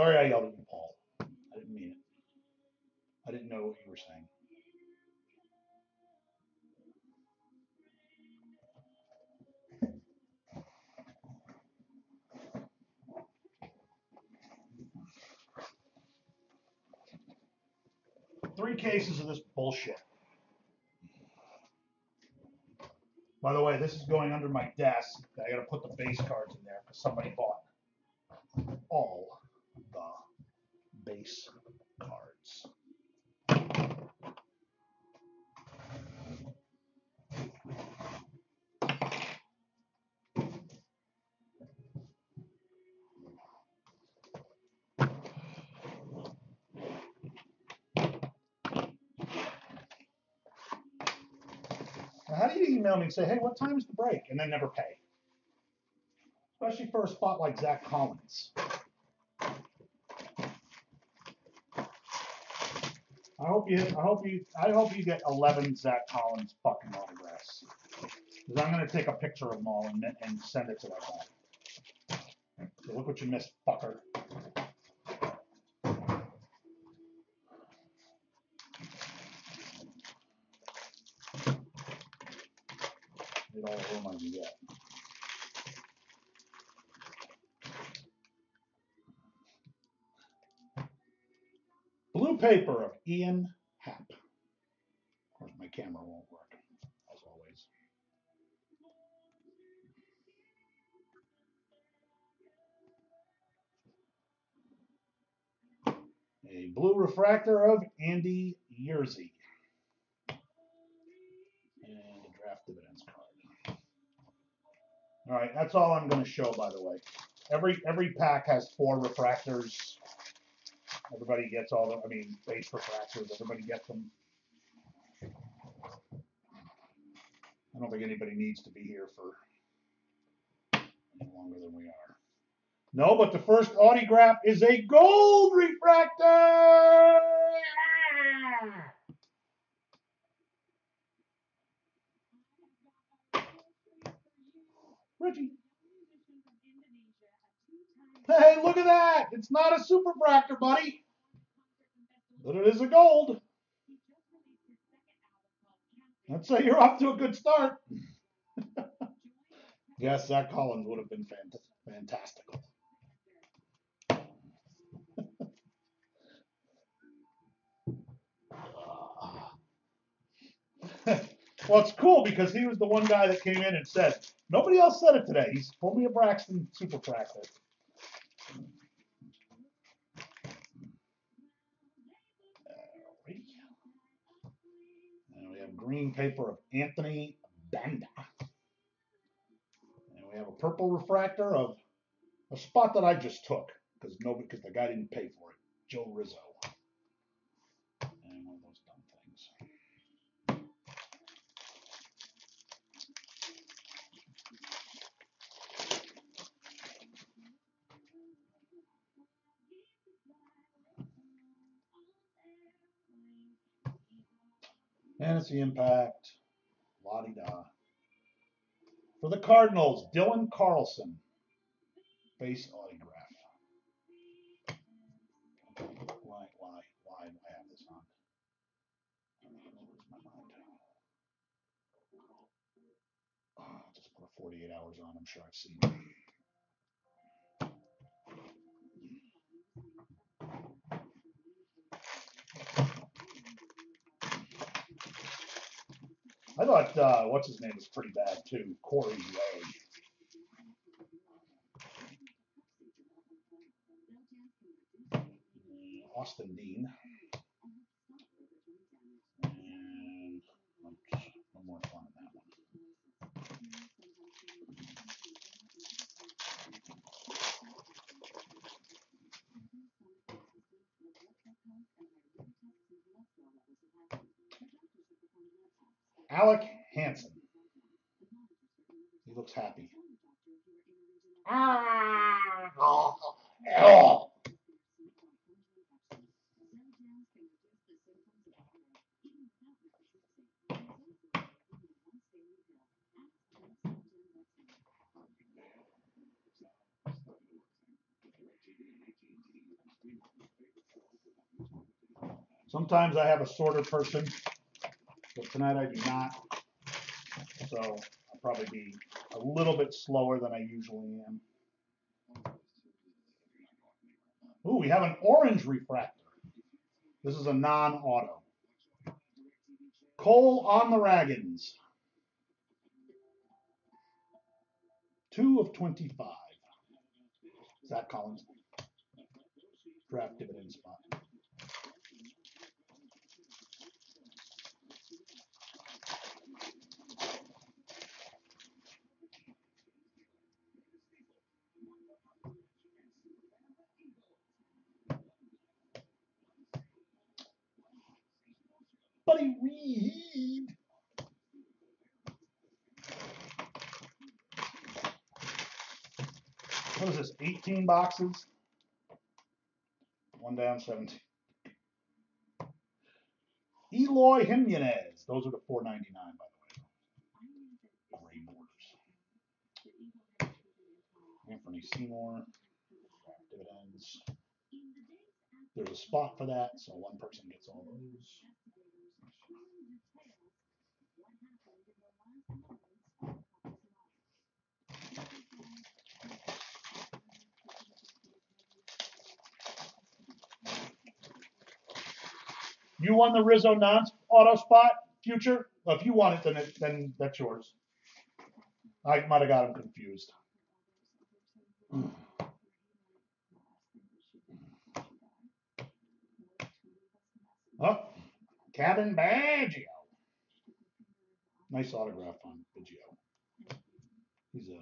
Sorry I yelled at you, Paul. I didn't mean it. I didn't know what you were saying. Three cases of this bullshit. By the way, this is going under my desk. I gotta put the base cards in there because somebody bought all base cards. How do you email me and say, hey, what time is the break? And then never pay? Especially for a spot like Zach Collins. Hope you I hope you I hope you get eleven Zach Collins fucking autographs. Because I'm gonna take a picture of them all and, and send it to that guy. So look what you missed, fucker. Get all the room I can get. Blue paper of Ian Happ. Of course, my camera won't work, as always. A blue refractor of Andy Yerzy. And a draft dividends card. All right, that's all I'm going to show, by the way. Every every pack has four refractors. Everybody gets all the, I mean, base refractors. Everybody gets them. I don't think anybody needs to be here for any longer than we are. No, but the first autograph is a gold refractor. Reggie. Hey, look at that. It's not a super fractor, buddy. But it is a gold. I'd say you're off to a good start. yes, Zach Collins would have been fant- fantastical. well, it's cool because he was the one guy that came in and said, nobody else said it today. He's pulled me a Braxton super fractor. And we have green paper of Anthony Banda. And we have a purple refractor of a spot that I just took because nobody, because the guy didn't pay for it. Joe Rizzo. And one of those dumb things. Fantasy Impact. La di da. For the Cardinals, Dylan Carlson. Base autograph. Why, why, why do I have this on? Oh, just put a 48 hours on. I'm sure I've seen it. I thought uh, what's his name was pretty bad too. Corey Ray. Austin Dean. And no more fun in that one. Alec Hansen. He looks happy. Ah. Sometimes I have a sorter person, tonight I do not. So I'll probably be a little bit slower than I usually am. Ooh, we have an orange refractor. This is a non-auto. Cole on the Ragans. Two of 25. Zach Collins. Draft dividend spot. What is this? 18 boxes? One down, 17. Eloy Jimenez. Those are the 4.99 by the way. Gray borders. Anthony Seymour. Dividends. There's a spot for that, so one person gets all those. You won the Rizzo non auto spot, future. If you want it, then it, then that's yours. I might have got him confused. Oh, Kevin Baggio. Nice autograph on Baggio. He's a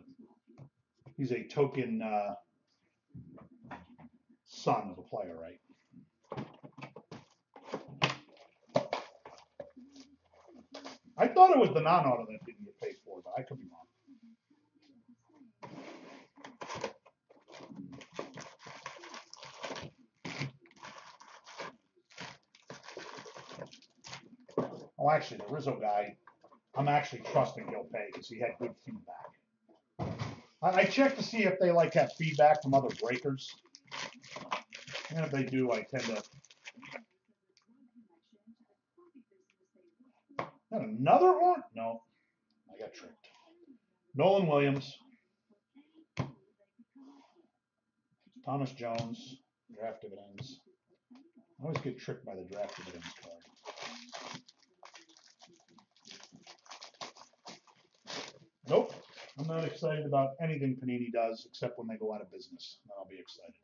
he's a token uh, son of a player, right? I thought it was the non-auto that didn't get paid for, but I could be wrong. Oh, actually, the Rizzo guy, I'm actually trusting he'll pay because he had good feedback. I, I checked to see if they like have feedback from other breakers, and if they do, I tend to. Got another one? No, I got tricked. Nolan Williams, Thomas Jones, draft dividends. I always get tricked by the draft dividends card. Nope. I'm not excited about anything Panini does except when they go out of business. Then I'll be excited.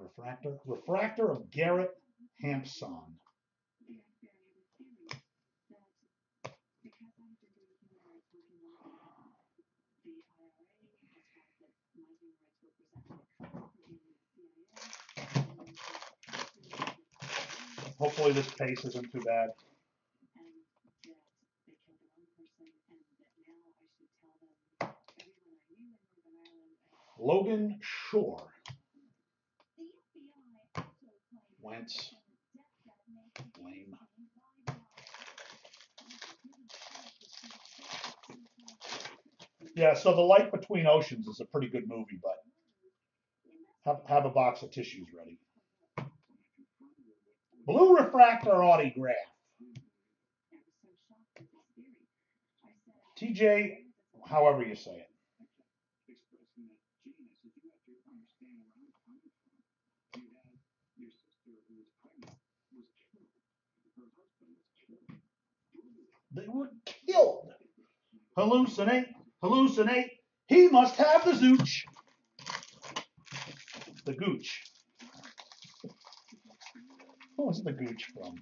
A refractor. Refractor of Garrett Hampson. Hopefully this pace isn't too bad. Logan Shore. Lame. Yeah, so The Light Between Oceans is a pretty good movie, but have, have a box of tissues ready. Blue refractor autograph. TJ, however you say it. They were killed. Hallucinate, hallucinate. He must have the zooch. The gooch. What was the gooch from?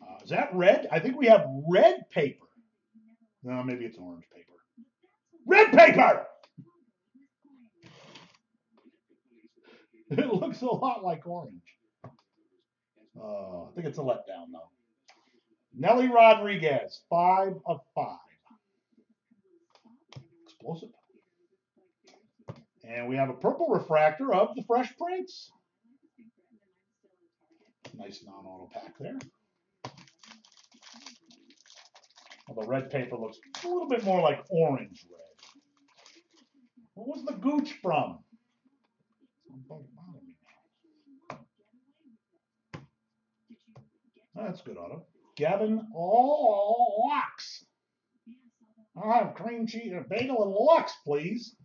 Uh, is that red? I think we have red paper. No, maybe it's orange paper. Red paper! It looks a lot like orange. Uh, I think it's a letdown, though. Nellie Rodriguez, five of five. Explosive. And we have a purple refractor of the Fresh Prince. Nice non-auto pack there. Well, the red paper looks a little bit more like orange red. What was the gooch from? That's good auto. Gavin Lux. I'll have cream cheese, a bagel and Lux, please.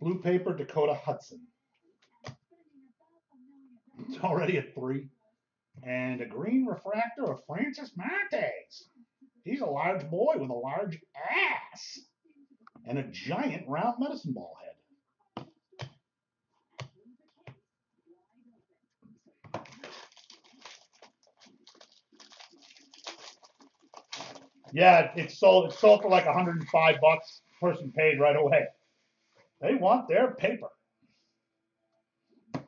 Blue paper, Dakota Hudson. It's already at three. And a green refractor of Francis Montes. He's a large boy with a large ass and a giant round medicine ball head. Yeah, it's sold. It's sold for like 105 bucks. Person paid right away. They want their paper. Oh,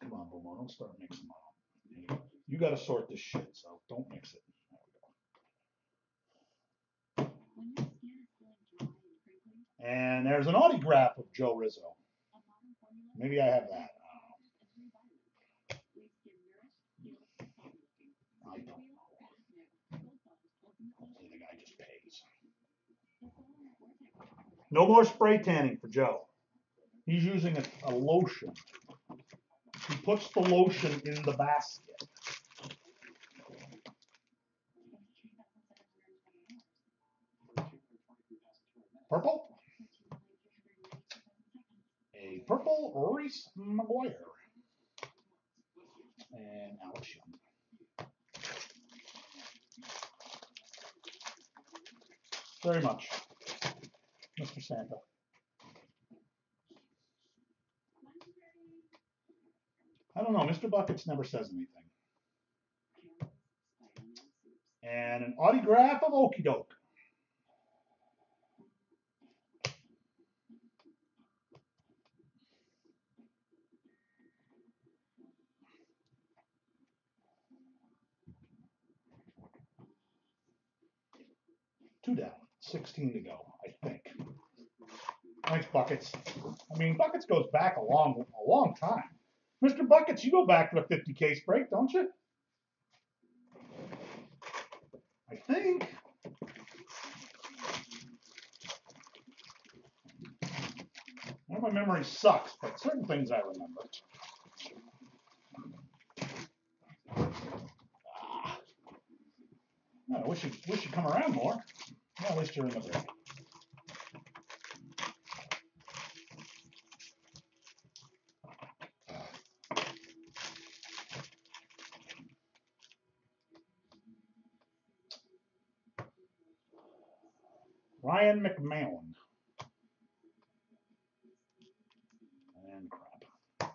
come on, Boomo, don't start mixing them. You got to sort this shit, so don't mix it. And there's an autograph of Joe Rizzo. Maybe I have that. I don't know. Hopefully the guy just pays. No more spray tanning for Joe. He's using a, a lotion. He puts the lotion in the basket. Purple? A purple Reese McGuire. And Alex Young. Very much. Mr. Santa. I don't know. Mr. Buckets never says anything. And an autograph of Okey Doke. Two down, 16 to go, I think. Thanks, Buckets. I mean, Buckets goes back a long, a long time. Mr. Buckets, you go back to the 50 case break, don't you? I think. Well, my memory sucks, but certain things I remember. Ah. I wish you'd, wish you'd come around more. Yeah, at least you're in the break. Ryan McMahon. And crap.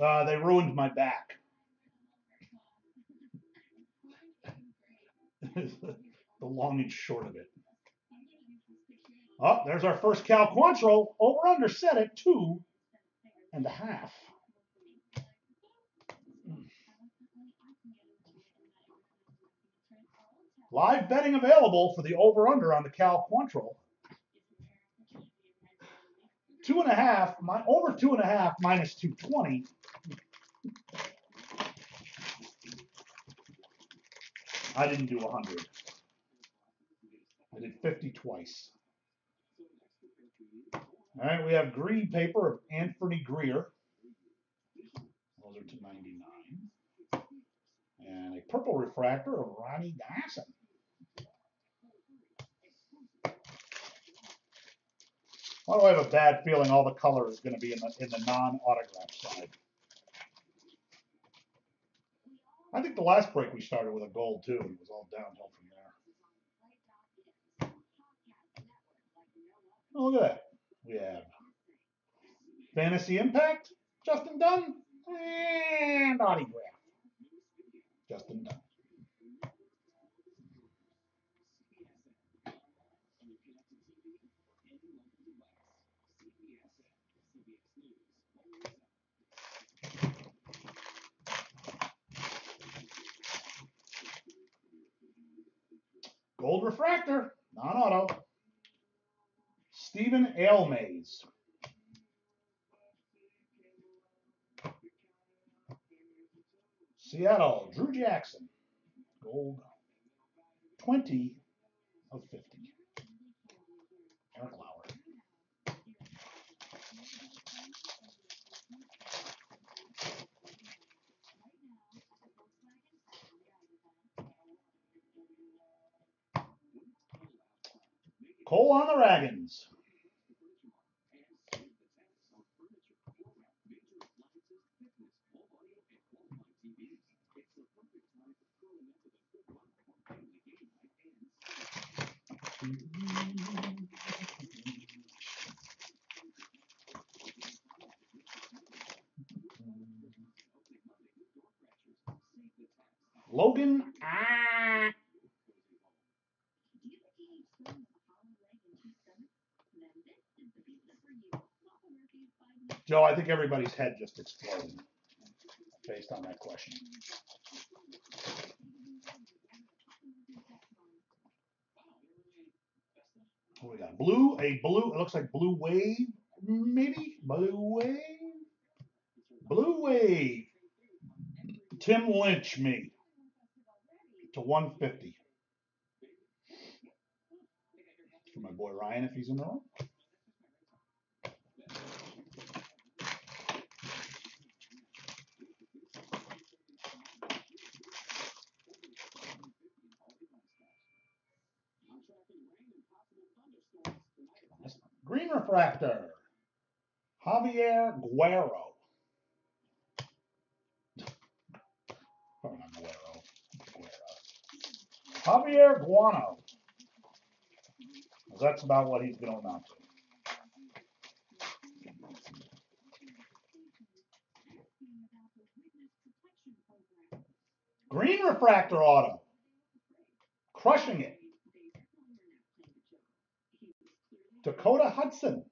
Uh, they ruined my back. the long and short of it. Oh, there's our first Cal Quantrill. Over under set at two and a half. Live betting available for the over under on the Cal Quantrill. Two and a half, my over two and a half minus 220. I didn't do 100. I did 50 twice. All right, we have green paper of Anthony Greer. Those are to 99. And a purple refractor of Ronnie Dyson. Why do I have a bad feeling all the color is going to be in the in the non-autograph side? I think the last break we started with a gold too. It was all downhill from there. Oh, look at that. We have Fantasy Impact, Justin Dunn, and autograph. Justin Dunn. Refractor, non-auto. Stephen Alemais. Seattle, Drew Jackson. Gold. 20 of 50. Eric Lauer. Cole on the Ragans. Logan. Ah. Joe, I think everybody's head just exploded based on that question. What we got? Blue, a blue, it looks like blue wave, maybe? Blue wave? Blue wave. Tim Lynch, me. To 150. For my boy Ryan, if he's in the room. Green refractor. Javier Guerrero. Probably not. Javier Guano. That's about what he's going to to. Green refractor auto. Crushing it. Dakota Hudson.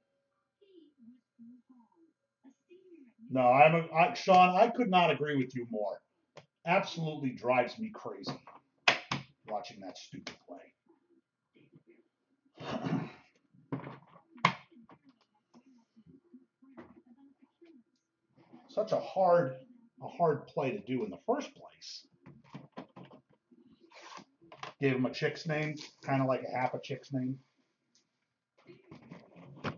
No, I'm a, I, Sean. I could not agree with you more. Absolutely drives me crazy watching that stupid play. Such a hard, a hard play to do in the first place. Gave him a chick's name, kind of like a half a chick's name. All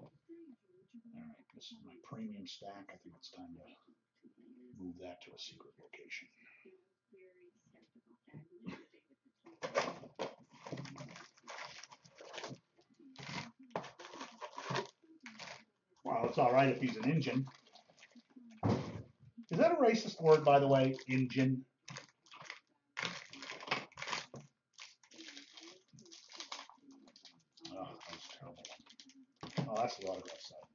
right, this is my premium stack. I think it's time to move that to a secret location. Well, it's all right if he's an engine. Is that a racist word, by the way? Engine. Oh, that was a terrible. Oh, that's the autograph side. That's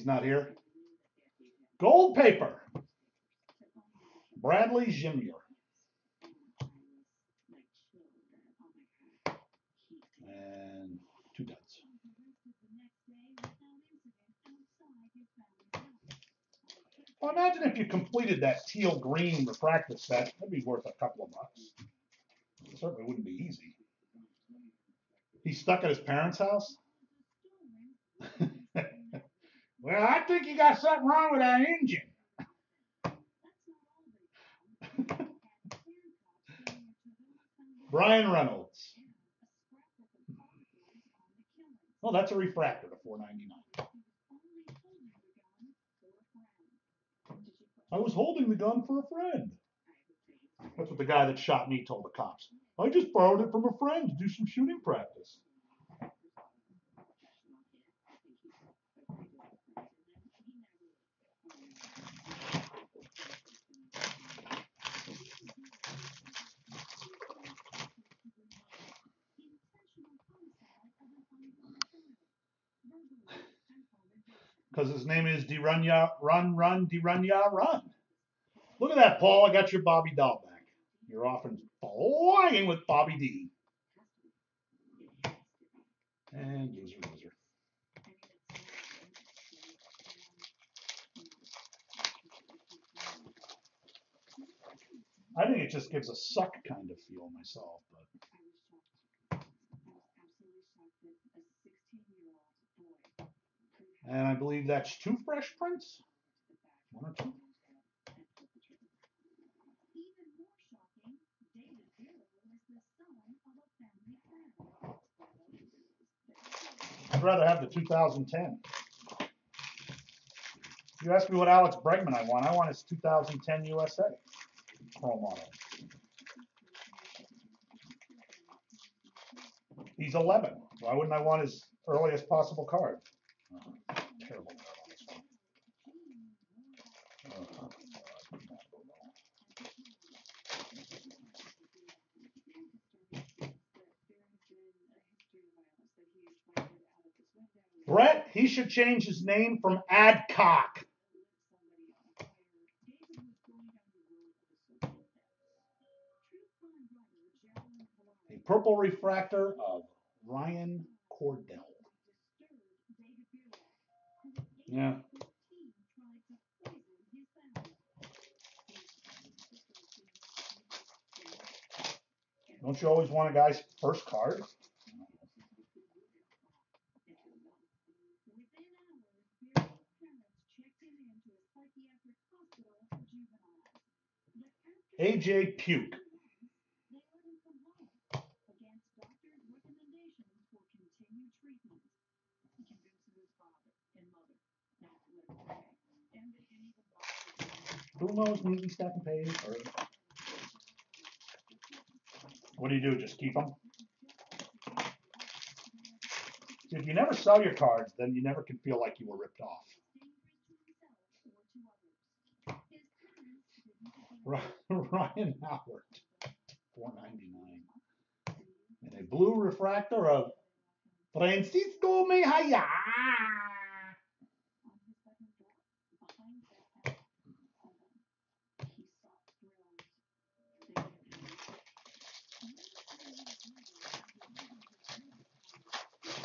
He's not here. Gold paper. Bradley Zimmer. And two. Well, imagine if you completed that teal green refractor set. That'd be worth a couple of bucks. It certainly wouldn't be easy. He's stuck at his parents' house? Well, I think you got something wrong with that engine. Bryan Reynolds. Well, that's a refractor to 499. I was holding the gun for a friend. That's what the guy that shot me told the cops. I just borrowed it from a friend to do some shooting practice. Because his name is Derunya Run Run Derunya Run. Look at that, Paul. I got your Bobby doll back. You're often flying with Bobby D. And loser, loser. I think it just gives a suck kind of feel myself, but and I believe that's two fresh prints. One or two. I'd rather have the 2010. You asked me what Alex Bregman I want. I want his 2010 USA model. He's 11. Why wouldn't I want his earliest possible card? On this one. Oh, Brett, he should change his name from Adcock. A purple refractor of Ryan Cordell. Yeah. Don't you always want a guy's first card? AJ Puk. Who knows neatly stacking page? Or what do you do? Just keep them? If you never sell your cards, then you never can feel like you were ripped off. Ryan Howard, four ninety nine, and a blue refractor of Francisco Mejia.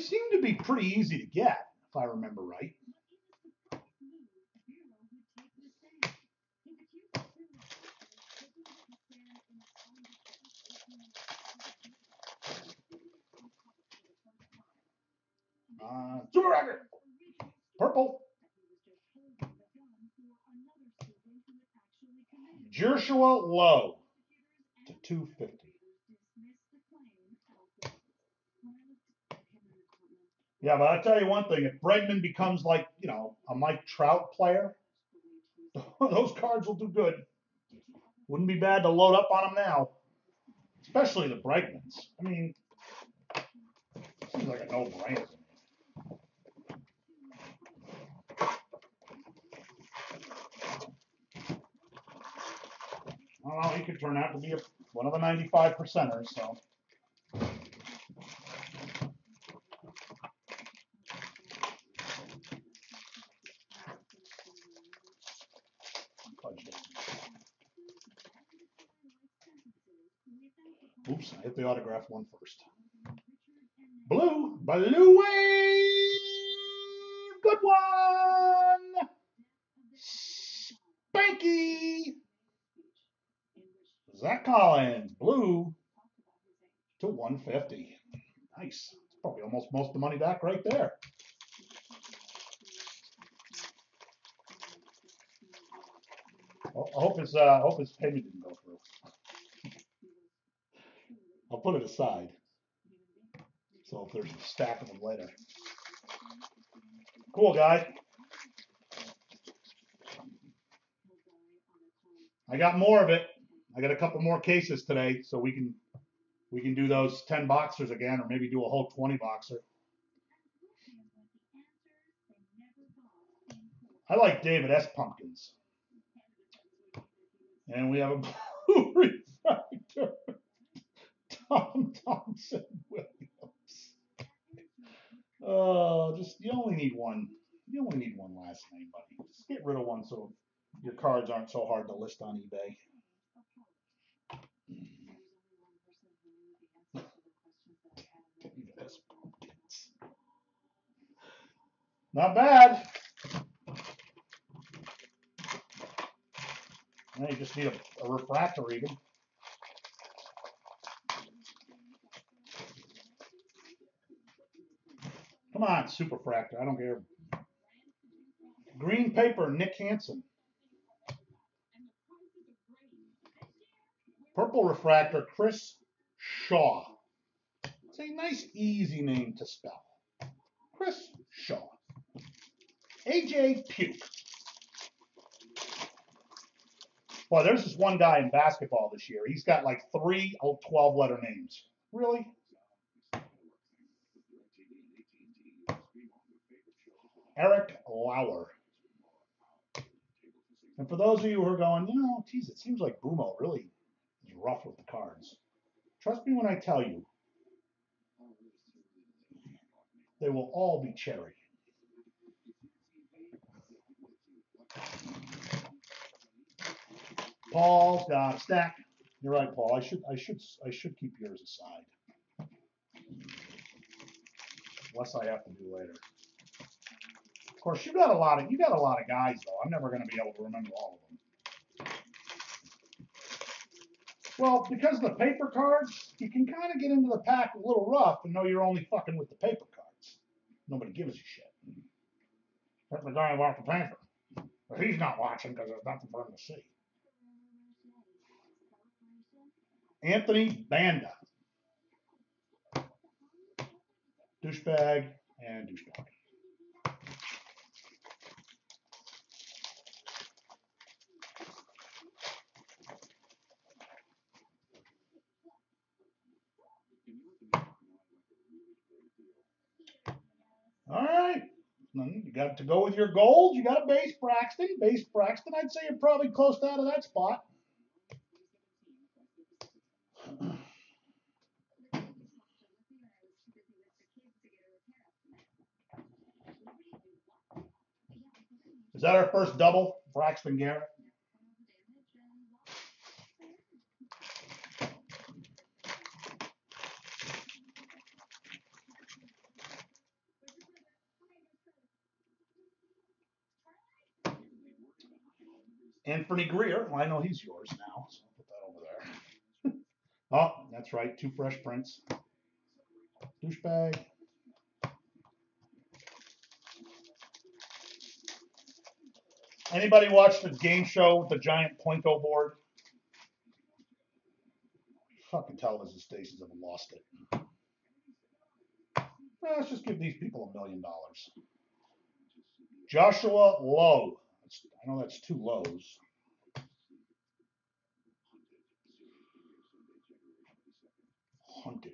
seem to be pretty easy to get, if I remember right. Uh, super record. Purple. Joshua Lowe to 250. Yeah, but I'll tell you one thing. If Bregman becomes like, you know, a Mike Trout player, those cards will do good. Wouldn't be bad to load up on them now. Especially the Bregmans. I mean, seems like a no-brainer. Well, he could turn out to be a, one of the 95 percenters, so. Oops, I hit the autograph one first. Blue, blue wave, good one. Spanky. Zach Collins, blue to 150. Nice. Probably almost most of the money back right there. I hope his uh, I hope his payment didn't go through. I'll put it aside. So if there's a stack of them later. Cool guy. I got more of it. I got a couple more cases today, so we can we can do those 10 boxers again, or maybe do a whole 20 boxer. I like David S. Pumpkins. And we have a blue refractor. Tom Thompson Williams. Oh, just you only need one. You only need one last name, buddy. Just get rid of one so your cards aren't so hard to list on eBay. Not bad. Now you just need a, a refractor reading. Come on, superfractor. I don't care. Green paper, Nick Hansen. Purple refractor, Chris Shaw. It's a nice, easy name to spell. Chris Shaw. AJ Puke. Well, there's this one guy in basketball this year. He's got like three 12 letter names. Really? Eric Lauer. And for those of you who are going, you know, geez, it seems like Boomo really is rough with the cards. Trust me when I tell you, they will all be cherry. Paul's got a stack. You're right, Paul. I should, I should, I should keep yours aside. Unless I have to do later. Of course, you got a lot of, you got a lot of guys though. I'm never going to be able to remember all of them. Well, because of the paper cards, you can kind of get into the pack a little rough and know you're only fucking with the paper cards. Nobody gives a shit. Except the guy about the paper. But he's not watching because there's nothing for him to see. Anthony Banda. Douchebag and douchebag. All right. You got to go with your gold. You got a base Braxton. Base Braxton, I'd say you're probably close out of that spot. Is that our first double, Braxton Garrett? Anthony Greer. Well, I know he's yours now, so I'll put that over there. oh, that's right. Two fresh prints. Douchebag. Anybody watch the game show with the giant Plinko board? Fucking television stations have lost it. Let's just give these people a million dollars. Joshua Lowe. I know that's two lows. Hunted.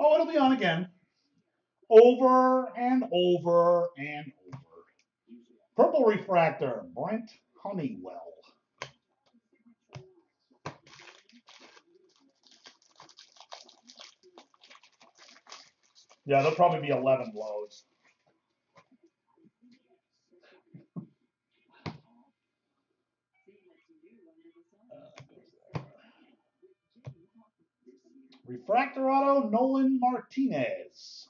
Oh, it'll be on again. Over and over and over. Purple refractor, Brent Honeywell. Yeah, there'll probably be 11 lows. Uh, refractor auto, Nolan Martinez.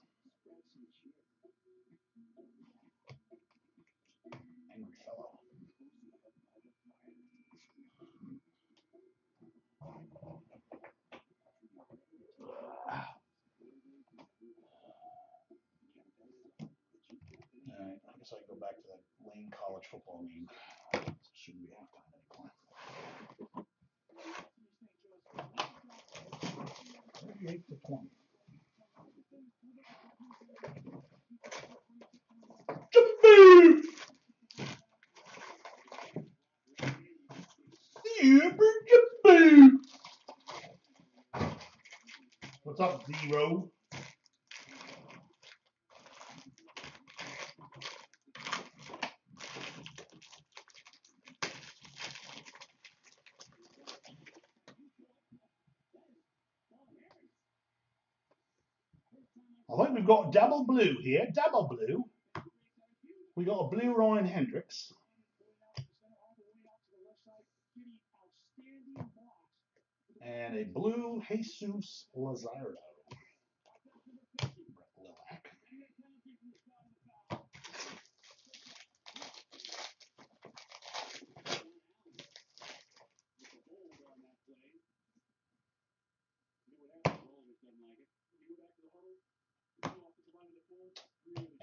Guess I go back to that lame college football game. Shouldn't be halftime anymore. Thirty-eight to twenty. Super. What's up, Zero? Got double blue here, double blue. We got a blue Ryan Hendricks. And a blue Jesus Luzardo.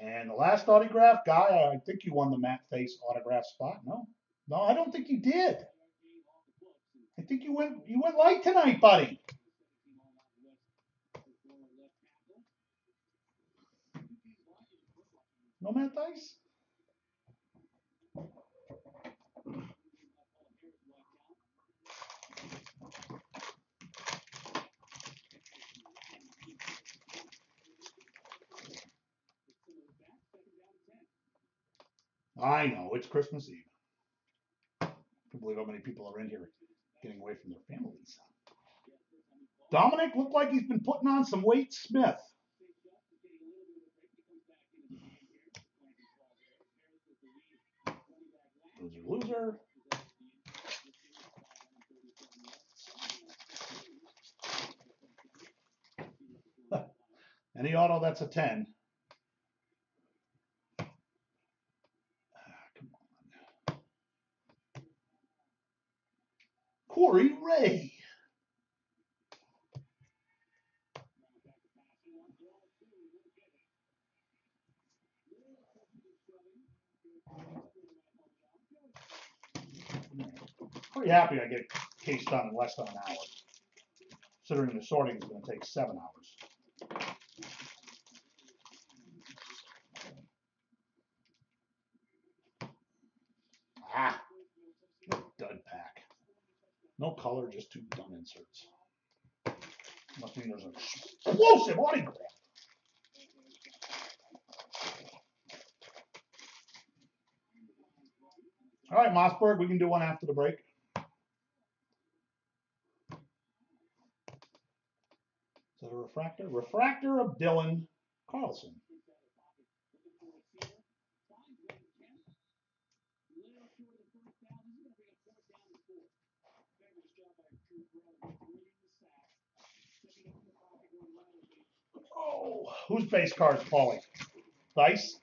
And the last autograph guy, I think you won the Matt Face autograph spot. No, no, I don't think you did. I think you went you went light tonight, buddy. No Matt Dice? I know, it's Christmas Eve. I can't believe how many people are in here getting away from their families. Dominic looked like he's been putting on some weight Smith. Loser, loser. Any auto that's a 10. Ah, come on. Corey Ray. Pretty happy I get case done in less than an hour. Considering the sorting is going to take seven hours. Ah, dud pack. No color, just two dumb inserts. Must mean there's an explosive autograph. All right, Mossberg, we can do one after the break. Is that a refractor? Refractor of Dylan Carlson. Oh, whose base card is Paulie? Dice?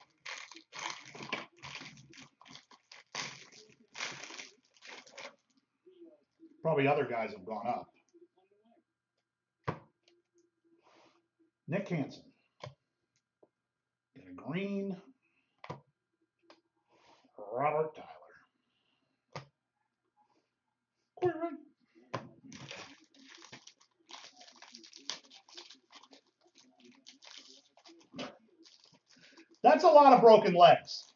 Probably other guys have gone up. Nick Hansen. Got a green. Robert Tyler. Corey. That's a lot of broken legs.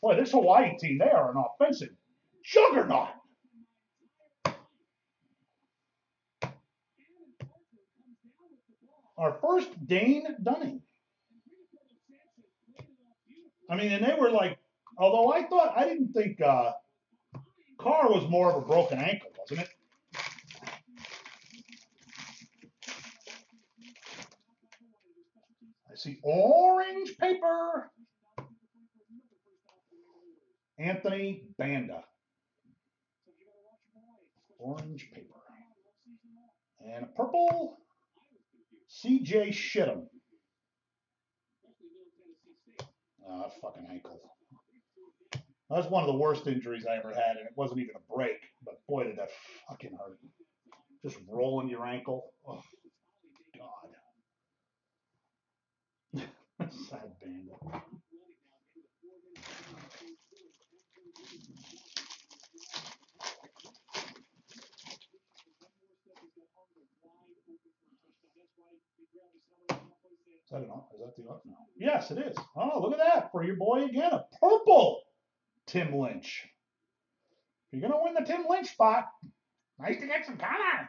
Boy, this Hawaii team, they are an offensive juggernaut. Our first Dane Dunning. I mean, and they were like, although I thought, I didn't think uh, Carr was more of a broken ankle, wasn't it? I see orange paper. Anthony Banda. Orange paper. And a purple. CJ Shittum. Ah, fucking ankle. That's one of the worst injuries I ever had, and it wasn't even a break. But boy, did that fucking hurt. Just rolling your ankle. Oh, God. Sad band. Is that an? Is that the off? No. Yes, it is. Oh, look at that for your boy again. A purple Tim Lynch. If You're gonna win the Tim Lynch spot. Nice to get some color.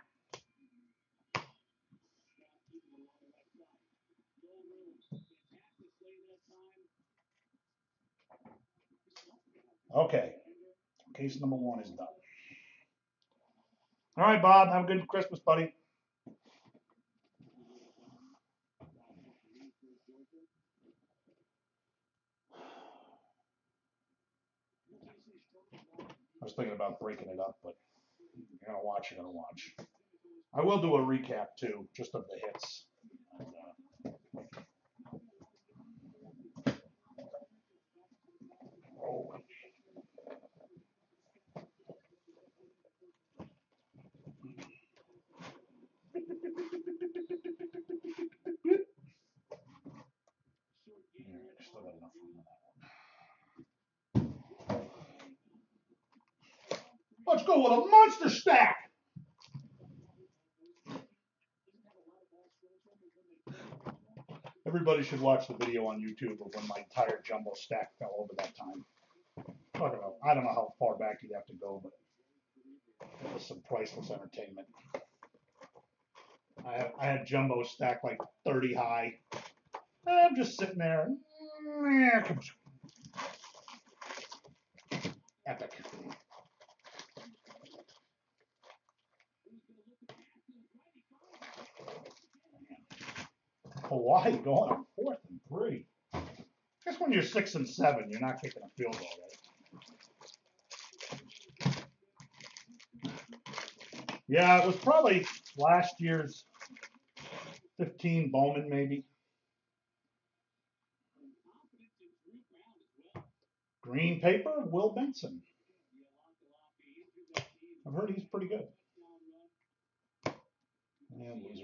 Okay. Case number one is done. All right, Bob. Have a good Christmas, buddy. I was thinking about breaking it up, but you're gonna watch, you're gonna watch. I will do a recap too, just of the hits. And, uh, oh. Yeah, still got enough room on that one. Let's go with a monster stack. Everybody should watch the video on YouTube of when my entire jumbo stack fell over that time. Talk about, I don't know how far back you'd have to go, but it was some priceless entertainment. I had, I had jumbo stacked like 30 high. I'm just sitting there. Epic. Hawaii going on fourth and three. I guess when you're six and seven, you're not kicking a field goal, right? Yeah, it was probably last year's 15 Bowman, maybe. Green paper, Will Benson. I've heard he's pretty good. And loser,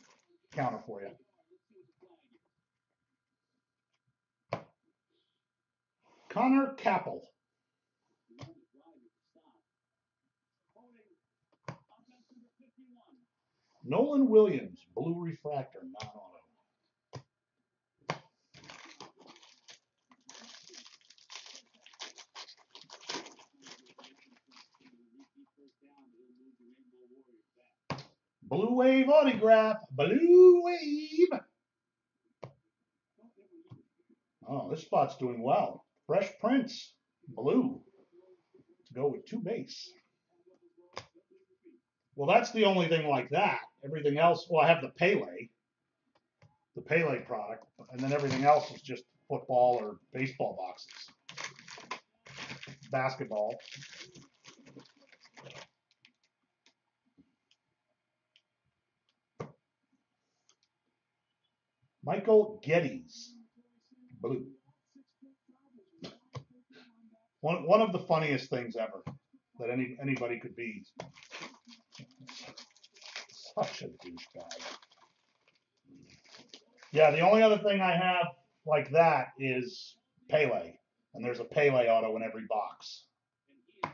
counter for you. Conner Capel. Nolan Williams, blue refractor, non-auto. Blue Wave autograph, Blue Wave. Oh, this spot's doing well. Fresh Prince, blue. To go with two base. Well, that's the only thing like that. Everything else, well, I have the Pele, the Pele product, and then everything else is just football or baseball boxes. Basketball. Michael Gettys, blue. One, one of the funniest things ever that any anybody could be. Such a douchebag. Yeah, the only other thing I have like that is Pele, and there's a Pele auto in every box. Did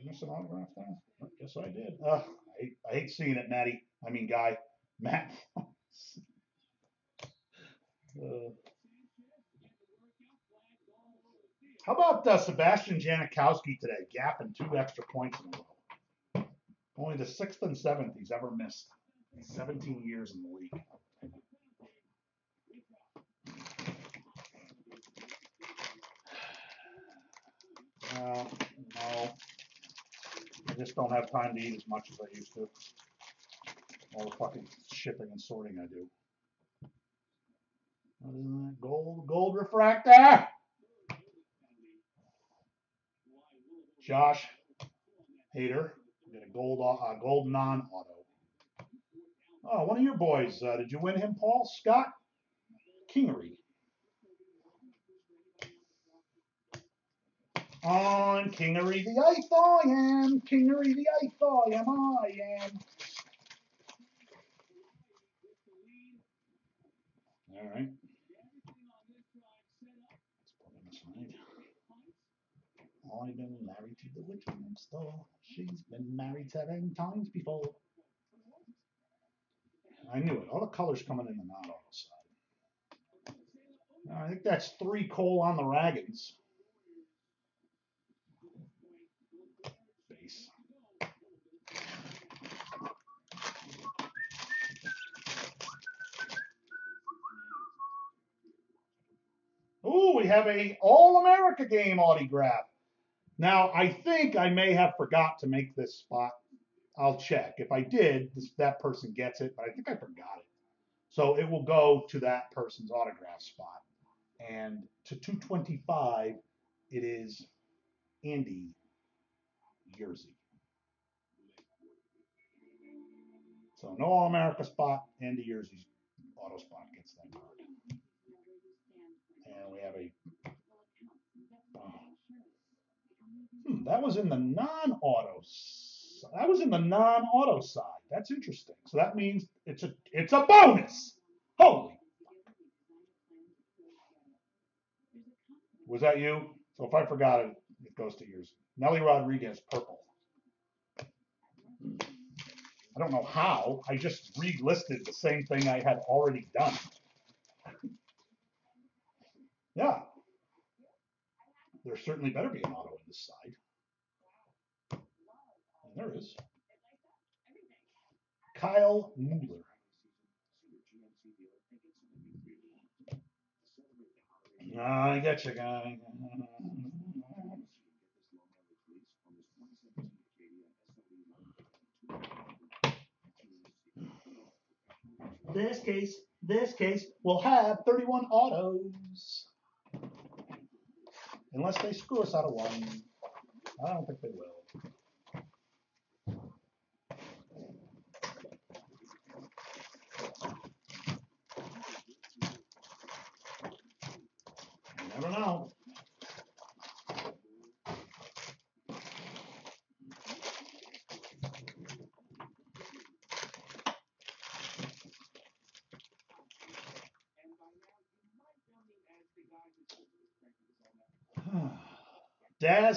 I miss an autograph there? Yes, I did. Uh, I, hate, I hate seeing it, Matty. I mean, guy, Matt. uh, How about uh, Sebastian Janikowski today, gapping two extra points in a row? Only the sixth and seventh he's ever missed. in 17 years in the league. Uh, no, I just don't have time to eat as much as I used to. All the fucking shipping and sorting I do. Gold, gold refractor. Josh Hader, Get a gold, uh, gold non-auto. Oh, one of your boys. Uh, did you win him, Paul? Scott Kingery. On Kingery the Eighth I am. Kingery the Eighth I am. I am. All right. Let's put him aside. I've been married to the witch door. She's been married seven times before. I knew it. All the colors coming in the not auto side. I think that's three coal on the Ragans. Base. Ooh, we have a All-America game autograph. Now, I think I may have forgot to make this spot. I'll check. If I did, this, that person gets it, but I think I forgot it. So it will go to that person's autograph spot. And to 225, it is Andy Yerzy. So no All America spot, Andy Yerzy's auto spot gets that card. And we have a. oh. Hmm, that was in the non-auto. That was in the non-auto side. That's interesting. So that means it's a it's a bonus. Holy. Was that you? So if I forgot it, it goes to yours. Nellie Rodriguez, purple. I don't know how. I just relisted the same thing I had already done. Yeah. There certainly better be an auto in this side. And there is. Kyle Muller. Ah, I get you, guy. This case, this case will have 31 autos. Unless they screw us out of one. I don't think they will. You never know.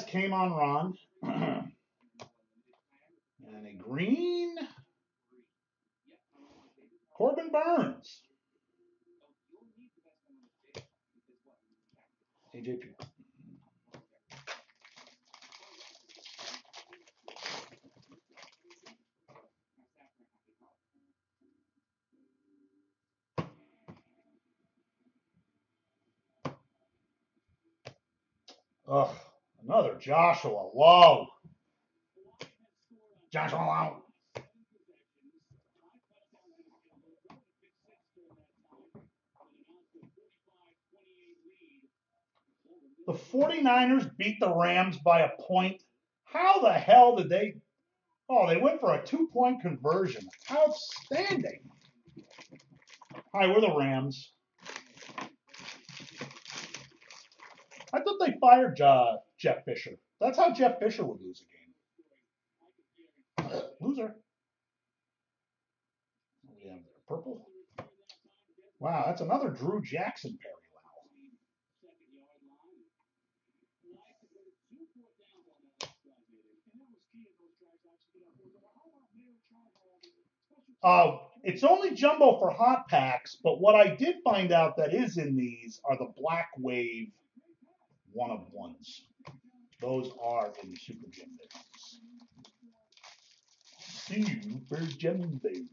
Came on Ron. and a green Corbin Burnes. AJ Puk. Ugh, another Joshua Lowe. Joshua Lowe. The 49ers beat the Rams by a point. How the hell did they? Oh, they went for a two point conversion. Outstanding. Hi, we're the Rams. I thought they fired uh, Jeff Fisher. That's how Jeff Fisher would lose a game. Loser. What we have there? Purple. Wow, that's another Drew Jackson parallel. Uh, it's only jumbo for hot packs, but what I did find out that is in these are the Black Wave one of ones. Those are in the Super Jumbos. Super Jumbos.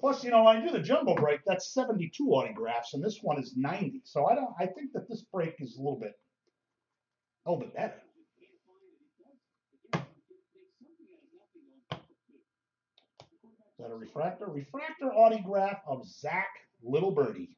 Plus, you know, I do the jumbo break, that's 72 autographs, and this one is 90. So I don't. I think that this break is a little bit, a little bit better. Is that a refractor? Refractor autograph of Zach Little Birdie.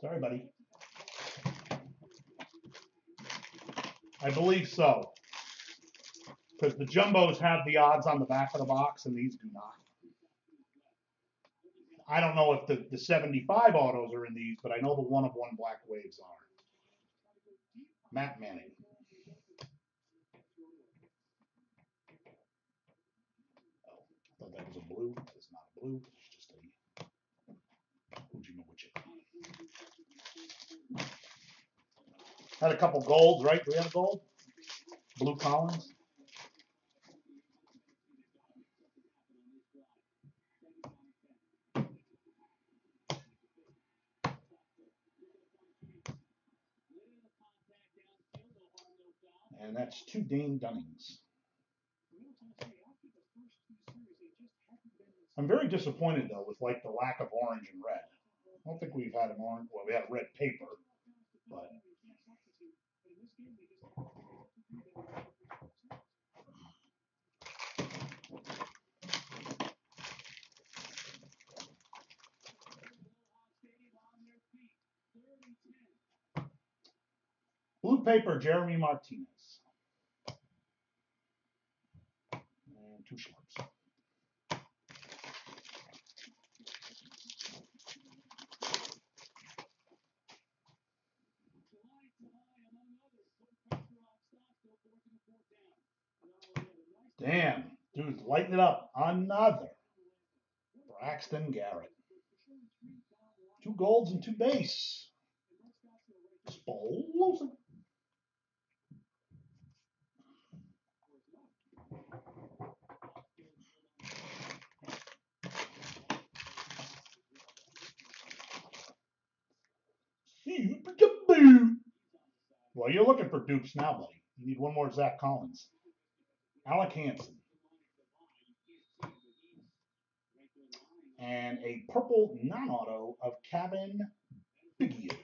Sorry, buddy. I believe so. Because the jumbos have the odds on the back of the box and these do not. I don't know if the, the 75 autos are in these, but I know the one of one black waves are. Matt Manning. Oh, I thought that was a blue. It's not a blue. It's just a. Who'd you know which it? Had a couple golds, right? Do we have a gold? Blue Collins. And that's two Dane Dunnings. I'm very disappointed though with like the lack of orange and red. I don't think we've had an orange. Well, we had red paper, but blue paper, Jeremy Martinez. And two Schwartz. Damn, dude, lighten it up. Another. Braxton Garrett. Two golds and two base. Explosive. Super Taboo. Well, you're looking for dupes now, buddy. You need one more Zach Collins. Alec Hansen. And a purple non-auto of Cavan Biggio.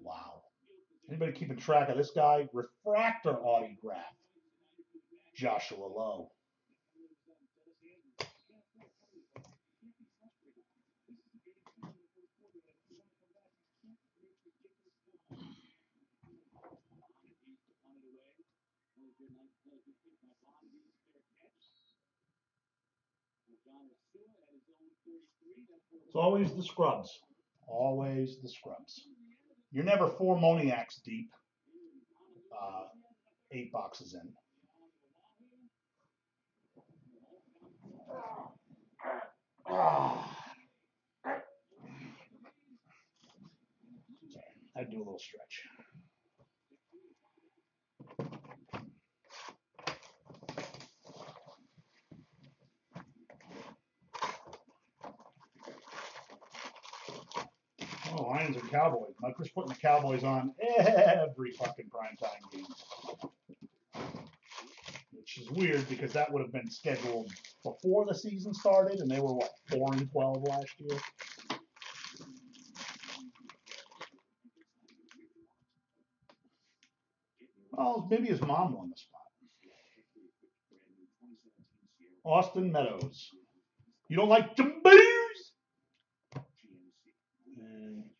Wow. Anybody keeping track of this guy? Refractor autograph. Joshua Lowe. It's always the scrubs. Always the scrubs. You're never four Moniacs deep. Uh, eight boxes in. Ah. I'd do a little stretch. Oh, Lions and Cowboys. Mudker's putting the Cowboys on every fucking primetime game. Which is weird because that would have been scheduled before the season started, and they were what, four and twelve last year? Well, maybe his mom won the spot. Austin Meadows. You don't like? And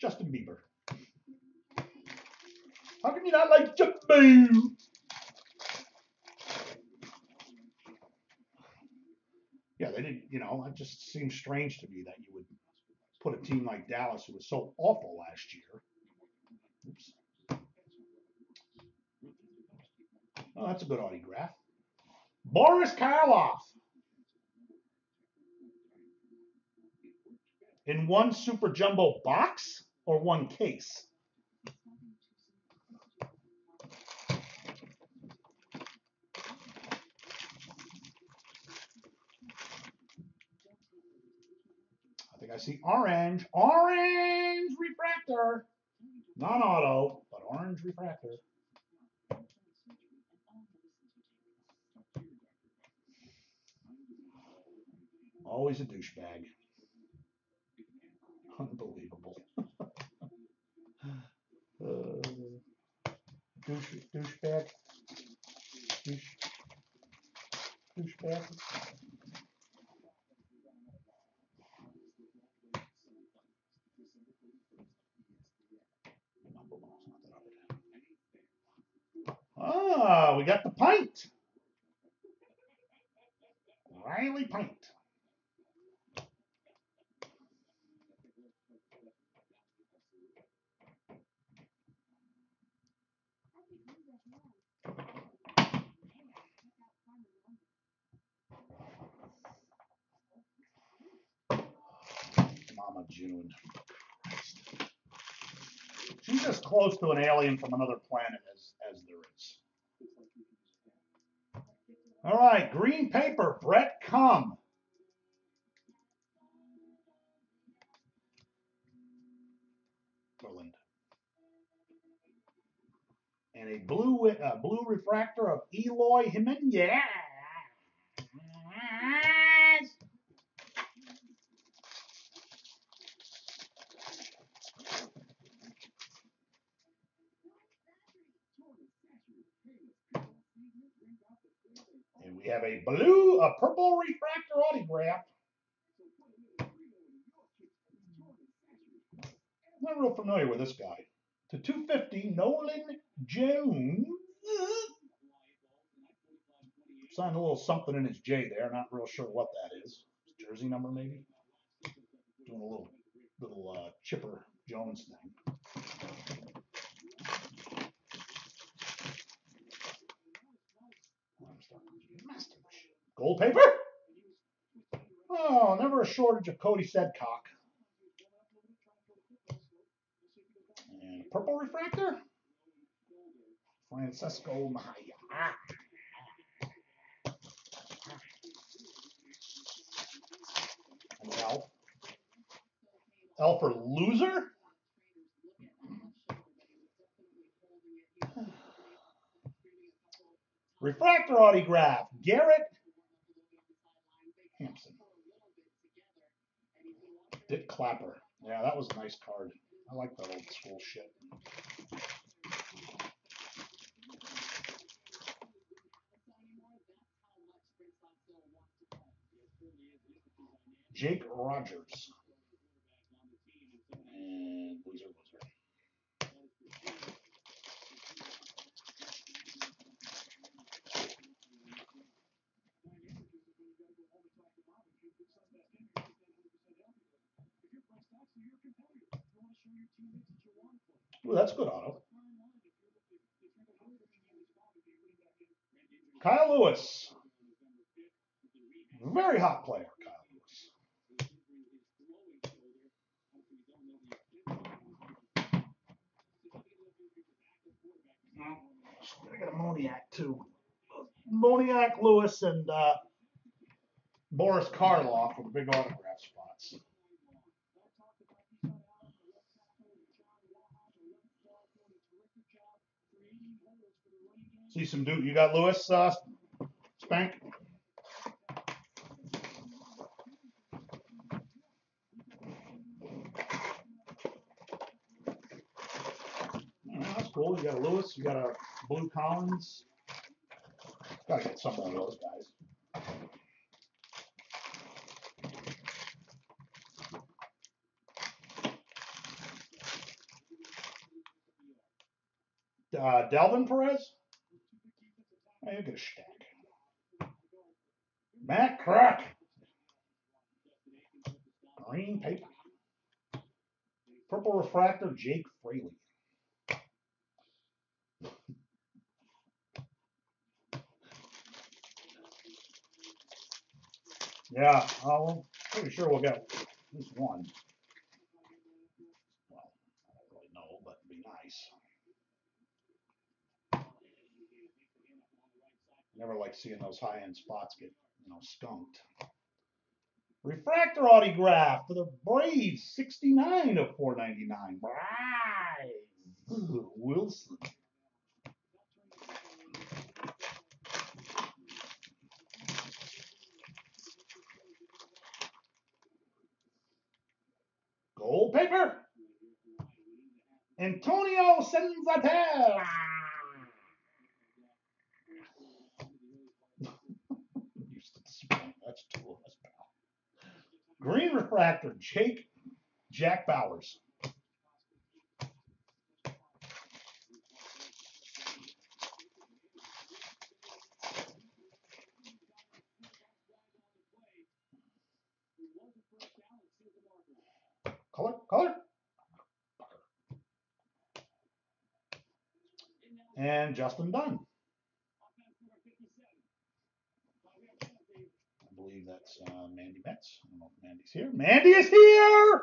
Justin Bieber. How can you not like Jimbo? Yeah, they didn't, you know, it just seems strange to me that you would put a team like Dallas, who was so awful last year. Oops. Oh, that's a good autograph. Boris Karloff. In one super jumbo box or one case? I think I see orange. Orange refractor. Non auto, but orange refractor. Always a douchebag. Unbelievable. douche, douchebag. Douche, douchebag. Ah, we got the pint. Riley Pint. Mama June. She's as close to an alien from another planet as, as there is. All right, green paper, Brett Cum. Berlin. And a blue uh, blue refractor of Eloy Jimenez. And we have a blue, a purple refractor autograph. Not real familiar with this guy. To 250, Nolan Jones. Signed a little something in his J there. Not real sure what that is. Jersey number maybe. Doing a little little uh, chipper Jones thing. Gold paper? Oh, never a shortage of Cody Sedlock. And purple refractor? Francisco Mejia. L. L for loser? Refractor autograph, Garrett Hampson. Dick Clapper. Yeah, that was a nice card. I like that old school shit. Jake Rogers. And loser, loser. Ooh, that's good auto. Kyle Lewis. Very hot player, Kyle Lewis. I got a Moniac too. Moniac, Lewis, and uh, Boris Karloff with a big autograph spots. See some dude. You got Lewis, uh, Spank? That's cool. You got a Lewis. You got a Blue Collins. Gotta get some of those guys. Uh, Delvin Perez. You get a stack. Matt Crack. Green paper. Purple refractor, Jake Fraley. Yeah, I'm pretty sure we'll get at least one. Well, I don't really know, but it'd be nice. Never like seeing those high-end spots get, you know, skunked. Refractor autograph for the Braves, 69 of 499. Braves. Wilson. Gold paper. Antonio Senzatela. That's two of us, pal. Green refractor, Jake Jack Bauers. Color, color. And Justin Dunn. I that's uh, Mandy Metz. I don't know if Mandy's here. Mandy is here!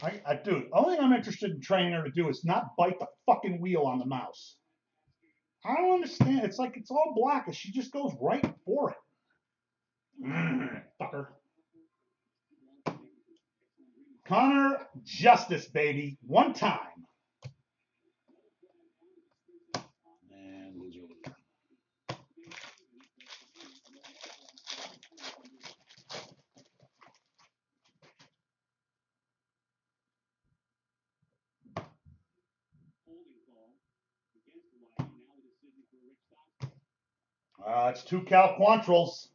I, I dude, only thing I'm interested in training her to do is not bite the fucking wheel on the mouse. I don't understand. It's like it's all black and she just goes right for it. Fucker. Connor Justice, baby. One time. And loser loser. Uh, it's two Cal Quantrills.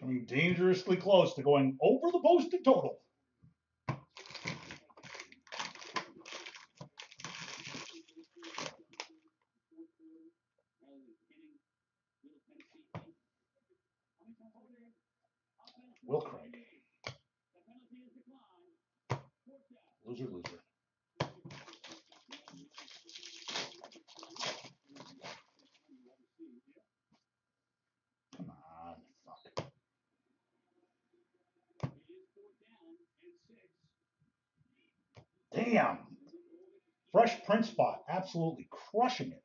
Coming dangerously close to going over the posted total. Will Craig. Loser, loser. Damn. Fresh print spot, absolutely crushing it.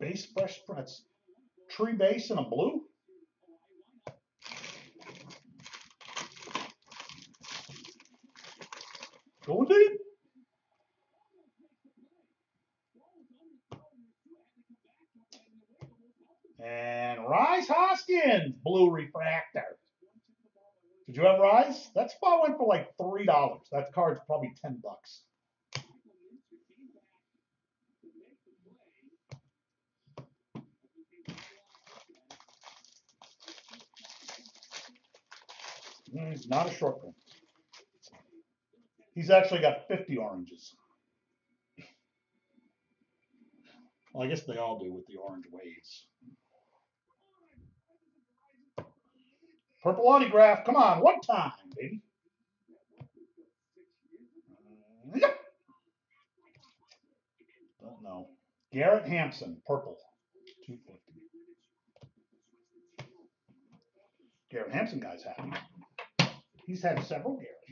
Base fresh prints. Tree base in a blue. Going deep. And Rhys Hoskins, blue refractor. Did you have Rhys? That spot went for like three dollars. That card's probably ten bucks. Mm, not a short one. He's actually got 50 oranges. Well, I guess they all do with the orange waves. Purple autograph. Come on, one time, baby. Mm, yep. Don't know. Garrett Hampson, purple. 250. Garrett Hampson guy's happy. He's had several Garrett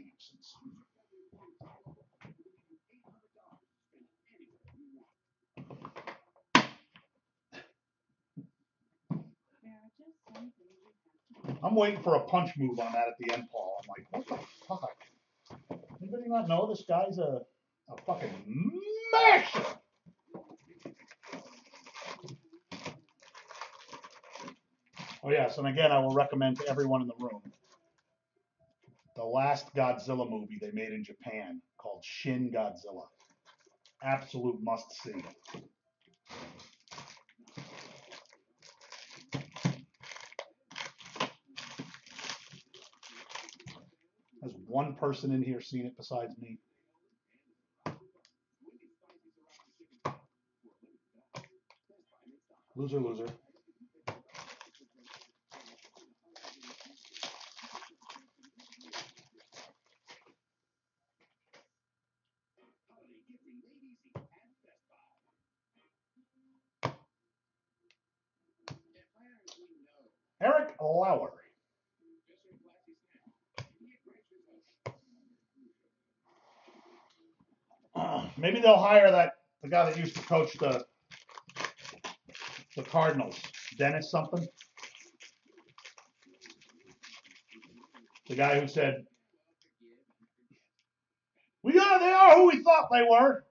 I'm waiting for a punch move on that at the end, Paul. I'm like, what the fuck? Anybody not know this guy's a, a fucking masher? Oh yes, and again, I will recommend to everyone in the room the last Godzilla movie they made in Japan called Shin Godzilla. Absolute must see. Has one person in here seen it besides me? Loser, loser. they'll hire that the guy that used to coach the the Cardinals, Dennis something. The guy who said, "We are they are who we thought they were.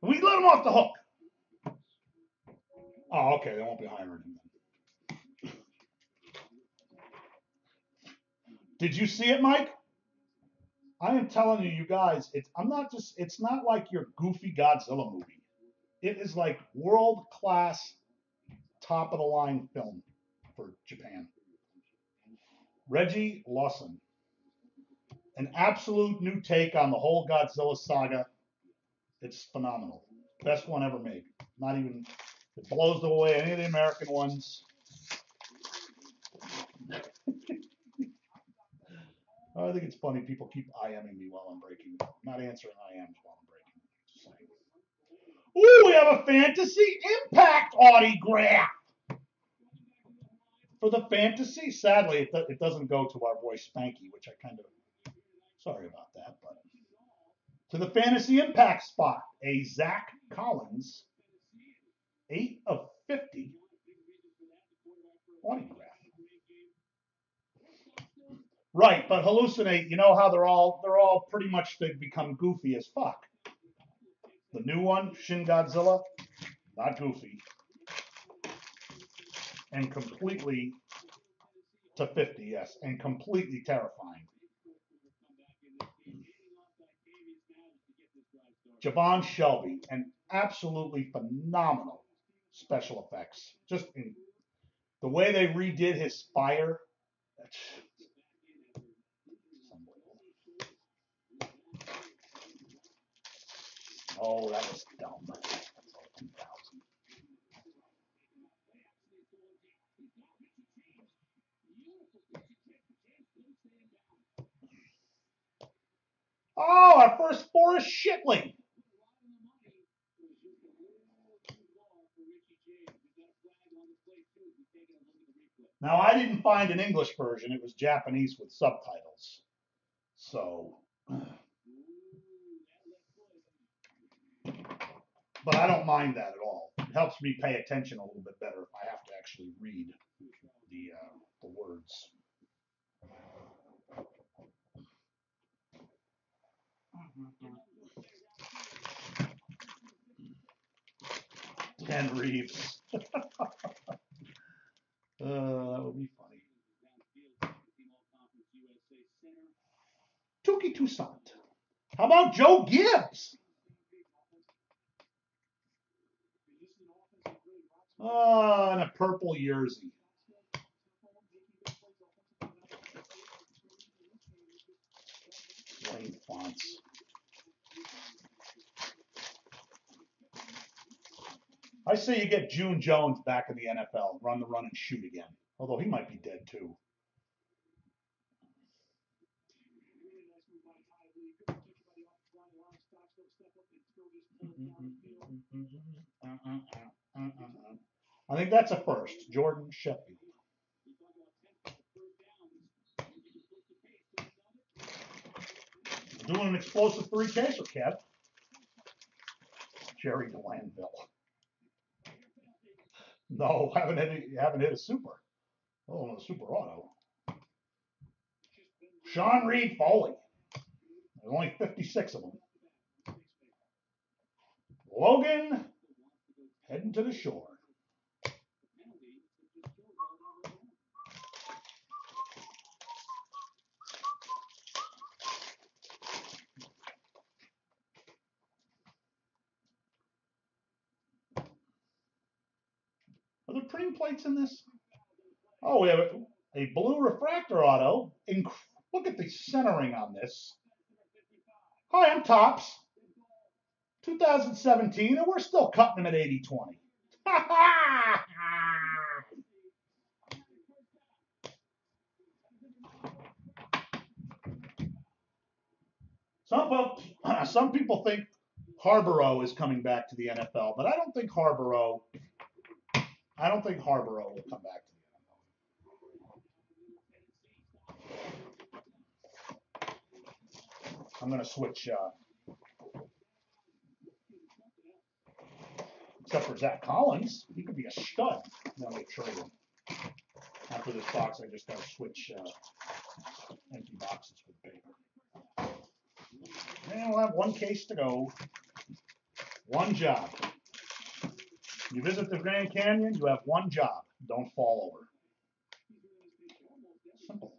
We let them off the hook." Oh, okay, they won't be hiring him. Did you see it, Mike? I am telling you, you guys, it's I'm not just it's not like your goofy Godzilla movie. It is like world class, top of the line film for Japan. Reggie Lawson. An absolute new take on the whole Godzilla saga. It's phenomenal. Best one ever made. Not even it blows away any of the American ones. I think it's funny people keep IMing me while I'm breaking. I'm not answering IMs while I'm breaking. Ooh, we have a fantasy impact autograph for the fantasy. Sadly, it, it doesn't go to our boy Spanky, which I kind of sorry about that, but to the fantasy impact spot, a Zack Collins, eight of fifty autograph. Right, but hallucinate. You know how they're all they're all pretty much they've become goofy as fuck. The new one, Shin Godzilla, not goofy, and completely to 50, yes, and completely terrifying. Javon Shelby, and absolutely phenomenal special effects. Just in the way they redid his fire. That's, it's unbelievable. Oh, that was dumb. That's all 2000. Oh, our first Forrest Whitley. Now, I didn't find an English version. It was Japanese with subtitles. So, but I don't mind that at all. It helps me pay attention a little bit better if I have to actually read the uh, the words. Ken Reeves. uh, that would be funny. Touki Toussaint. How about Joe Gibbs? Oh, and a purple jersey. Fonts. I say you get June Jones back in the NFL, run the run and shoot again. Although he might be dead too. I think that's a first. Jordan Sheffield. Doing an explosive three chaser, Kev. Jerry Glanville. No, haven't hit, haven't hit a super. Oh, a super auto. Sean Reid-Foley. There's only 56 of them. Logan heading to the shore. Are there printing plates in this? Oh, we have a, a blue refractor auto. Inc- look at the centering on this. Hi, I'm Tops. 2017, and we're still cutting them at 80 20. some, people, some people think Harbaugh is coming back to the NFL, but I don't think Harbaugh. I don't think Harbaugh will come back to the NFL. I'm going to switch. Uh, except for Zack Collins, he could be a stud. Now they trade him. After this box, I just got to switch. Uh, empty boxes with paper. And we'll have one case to go. One job. You visit the Grand Canyon, you have one job. Don't fall over. Simple.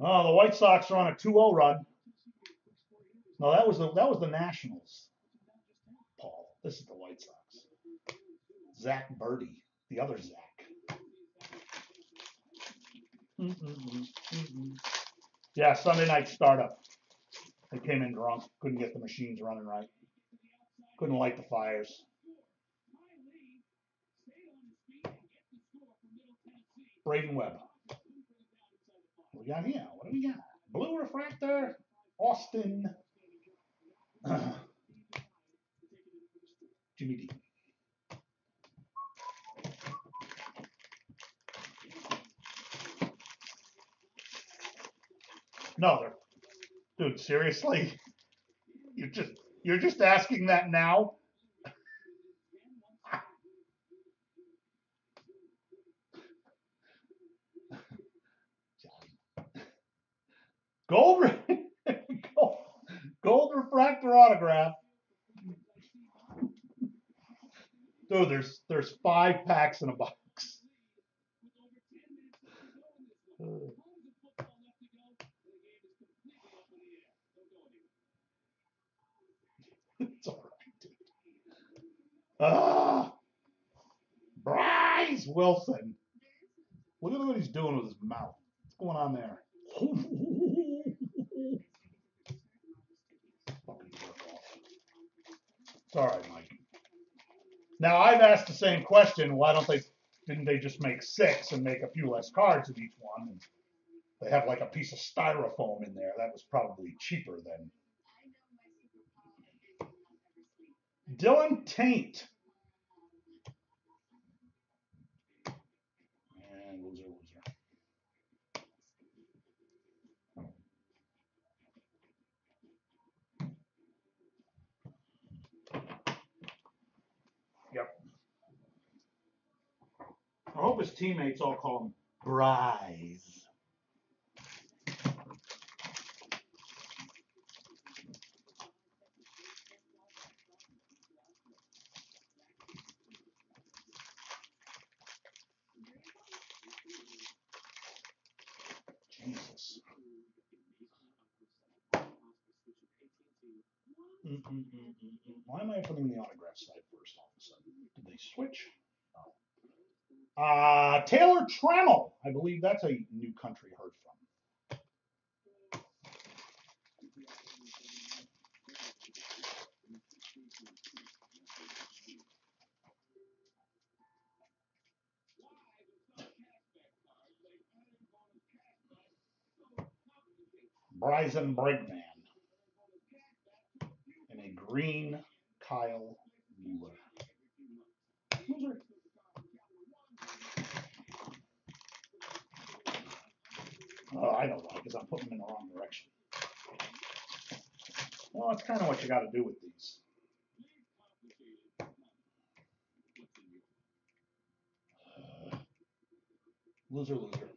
Oh, the White Sox are on a 2-0 run. No, that was the that was the Nationals. Paul, this is the White Sox. Zack Burdi, the other Zach. Mm-mm-mm, mm-mm. Yeah, Sunday night startup. They came in drunk, couldn't get the machines running right, couldn't light the fires. Braden Webb. What do we got here? What do we got? Blue refractor, Austin. Jimmy D. No, dude, seriously? You're just you're just asking that now? Gold, gold refractor autograph. Dude, there's there's five packs in a box. It's all right, dude. Ah, Bryse Wilson. Look at what he's doing with his mouth. What's going on there? Fucking jerk off. It's all right, Mike. Now I've asked the same question. Why don't they? Didn't they just make six and make a few less cards of each one? And they have like a piece of styrofoam in there. That was probably cheaper than Dylan Taint. And loser, loser. Yep. I hope his teammates all call him Bryce. Jesus. Why am I putting the autograph side first all of a sudden? Did they switch? Oh. Uh, Taylor Trammell. I believe that's a new country heard from. Bryson Brigman. And a green Kyle Muller. Oh, I don't know why, because I'm putting them in the wrong direction. Well, that's kind of what you got to do with these. Loser, loser.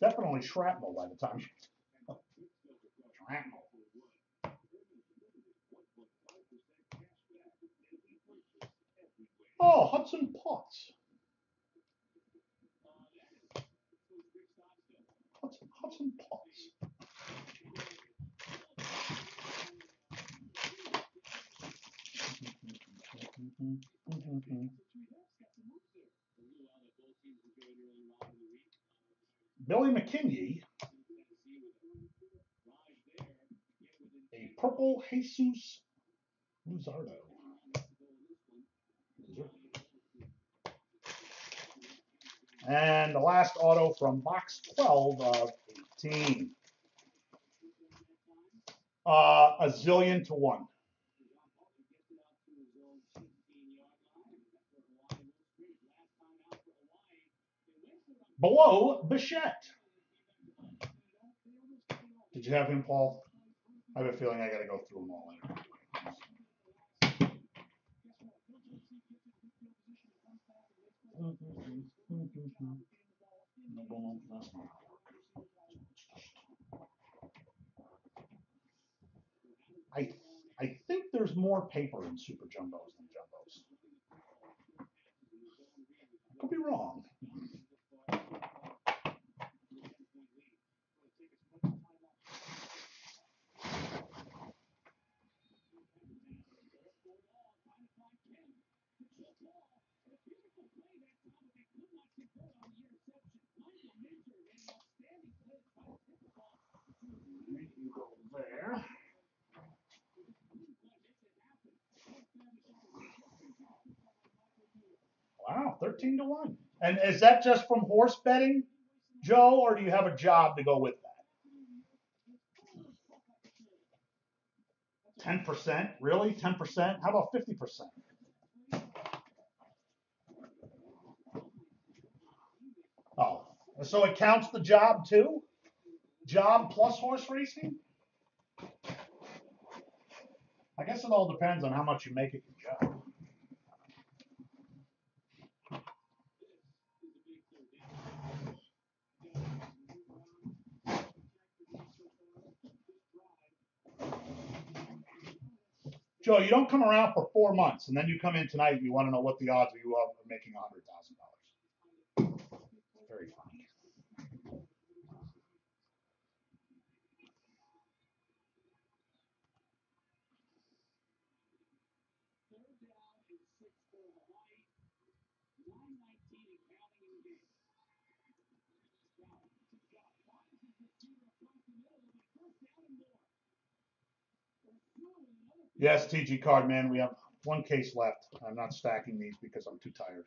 Definitely shrapnel by the time you. Shrapnel. Oh, Hudson Potts. Hudson, Hudson Potts. Billy McKinney. A purple Jesus Luzardo. And the last auto from box 12 of 18. Uh, a zillion to one. Bo Bichette. Did you have him, Paul? I have a feeling I got to go through them all later. I I think there's more paper in super jumbos than jumbos. I could be wrong. Wow, 13 to 1. And is that just from horse betting, Joe, or do you have a job to go with that? 10%? Really? 10%? How about 50%? Oh, so it counts the job too? Job plus horse racing? I guess it all depends on how much you make it your job. Joe, you don't come around for four months and then you come in tonight and you want to know what the odds are you are making a hundred thousand dollars. Very funny. Yes, TG card man, we have one case left. I'm not stacking these because I'm too tired.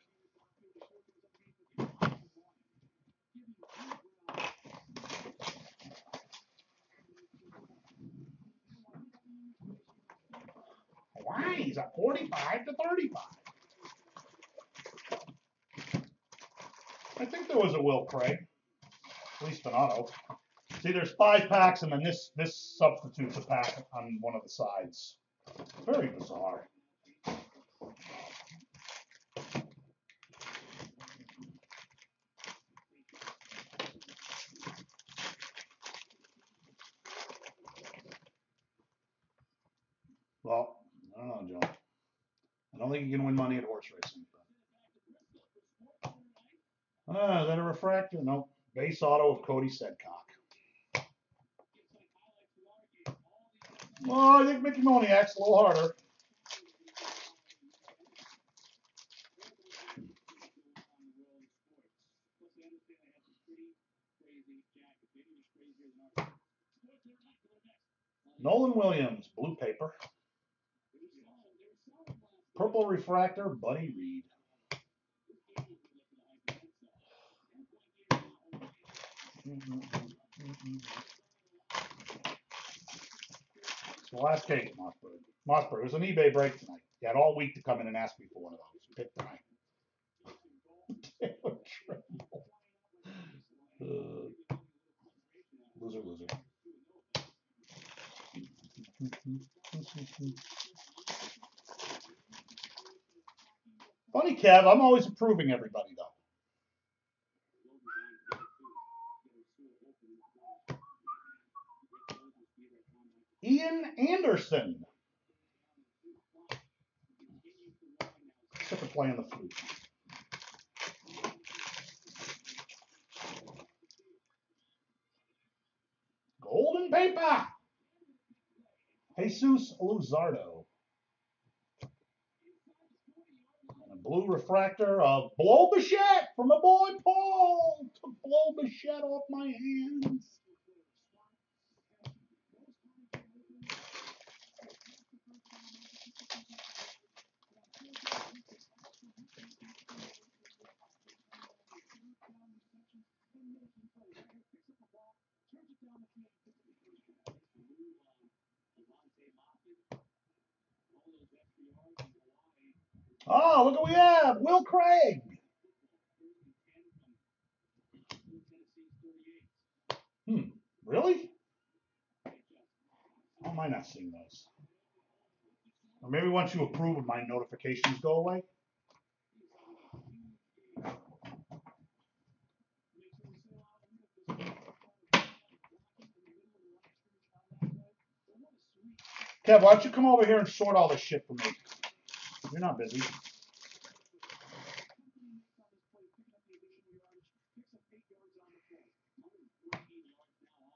Why? He's at 45 to 35. I think there was a Will Craig, at least an auto. See, there's five packs, and then this this substitutes a pack on one of the sides. Very bizarre. Well, I don't know, Joe. I don't think you can win money at horse racing. But... Ah, is that a refractor? No. Base auto of Cody Sedlock. Well, I think Mickey Moniak's a little harder. Nolan Williams, blue paper. Purple refractor, Buddy Reed. It's the last case, Mossberg. Mossberg, it was an eBay break tonight. You had all week to come in and ask me for one of those. Pick tonight. Taylor Trammell. Uh, loser, loser. Funny, Kev. I'm always approving everybody, though. Ian Anderson. Except for playing the flute. Golden paper. Jesus Luzardo. And a blue refractor of Bo Bichette from my boy Paul. Took Bo Bichette off my hands. Oh, look what we have. Will Craig. Hmm. Really? How am I not seeing those? Or maybe once you approve of my notifications go away. Kev, why don't you come over here and sort all this shit for me? You're not busy.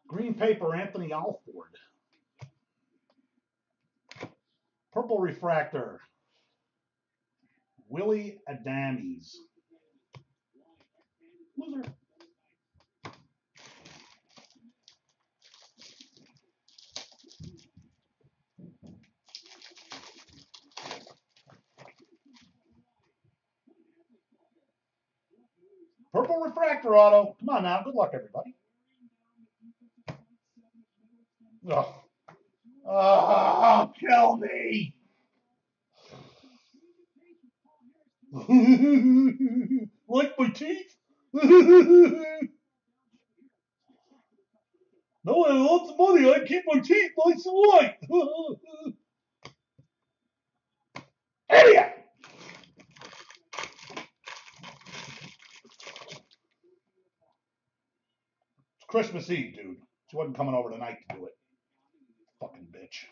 Green paper, Anthony Alford. Purple refractor, Willie Adames. Loser. Purple refractor auto. Come on now. Good luck, everybody. Oh, oh kill me. like my teeth? no, I have lots of money. I keep my teeth nice and white. Idiot! It's Christmas Eve, dude. She wasn't coming over tonight to do it. Fucking bitch.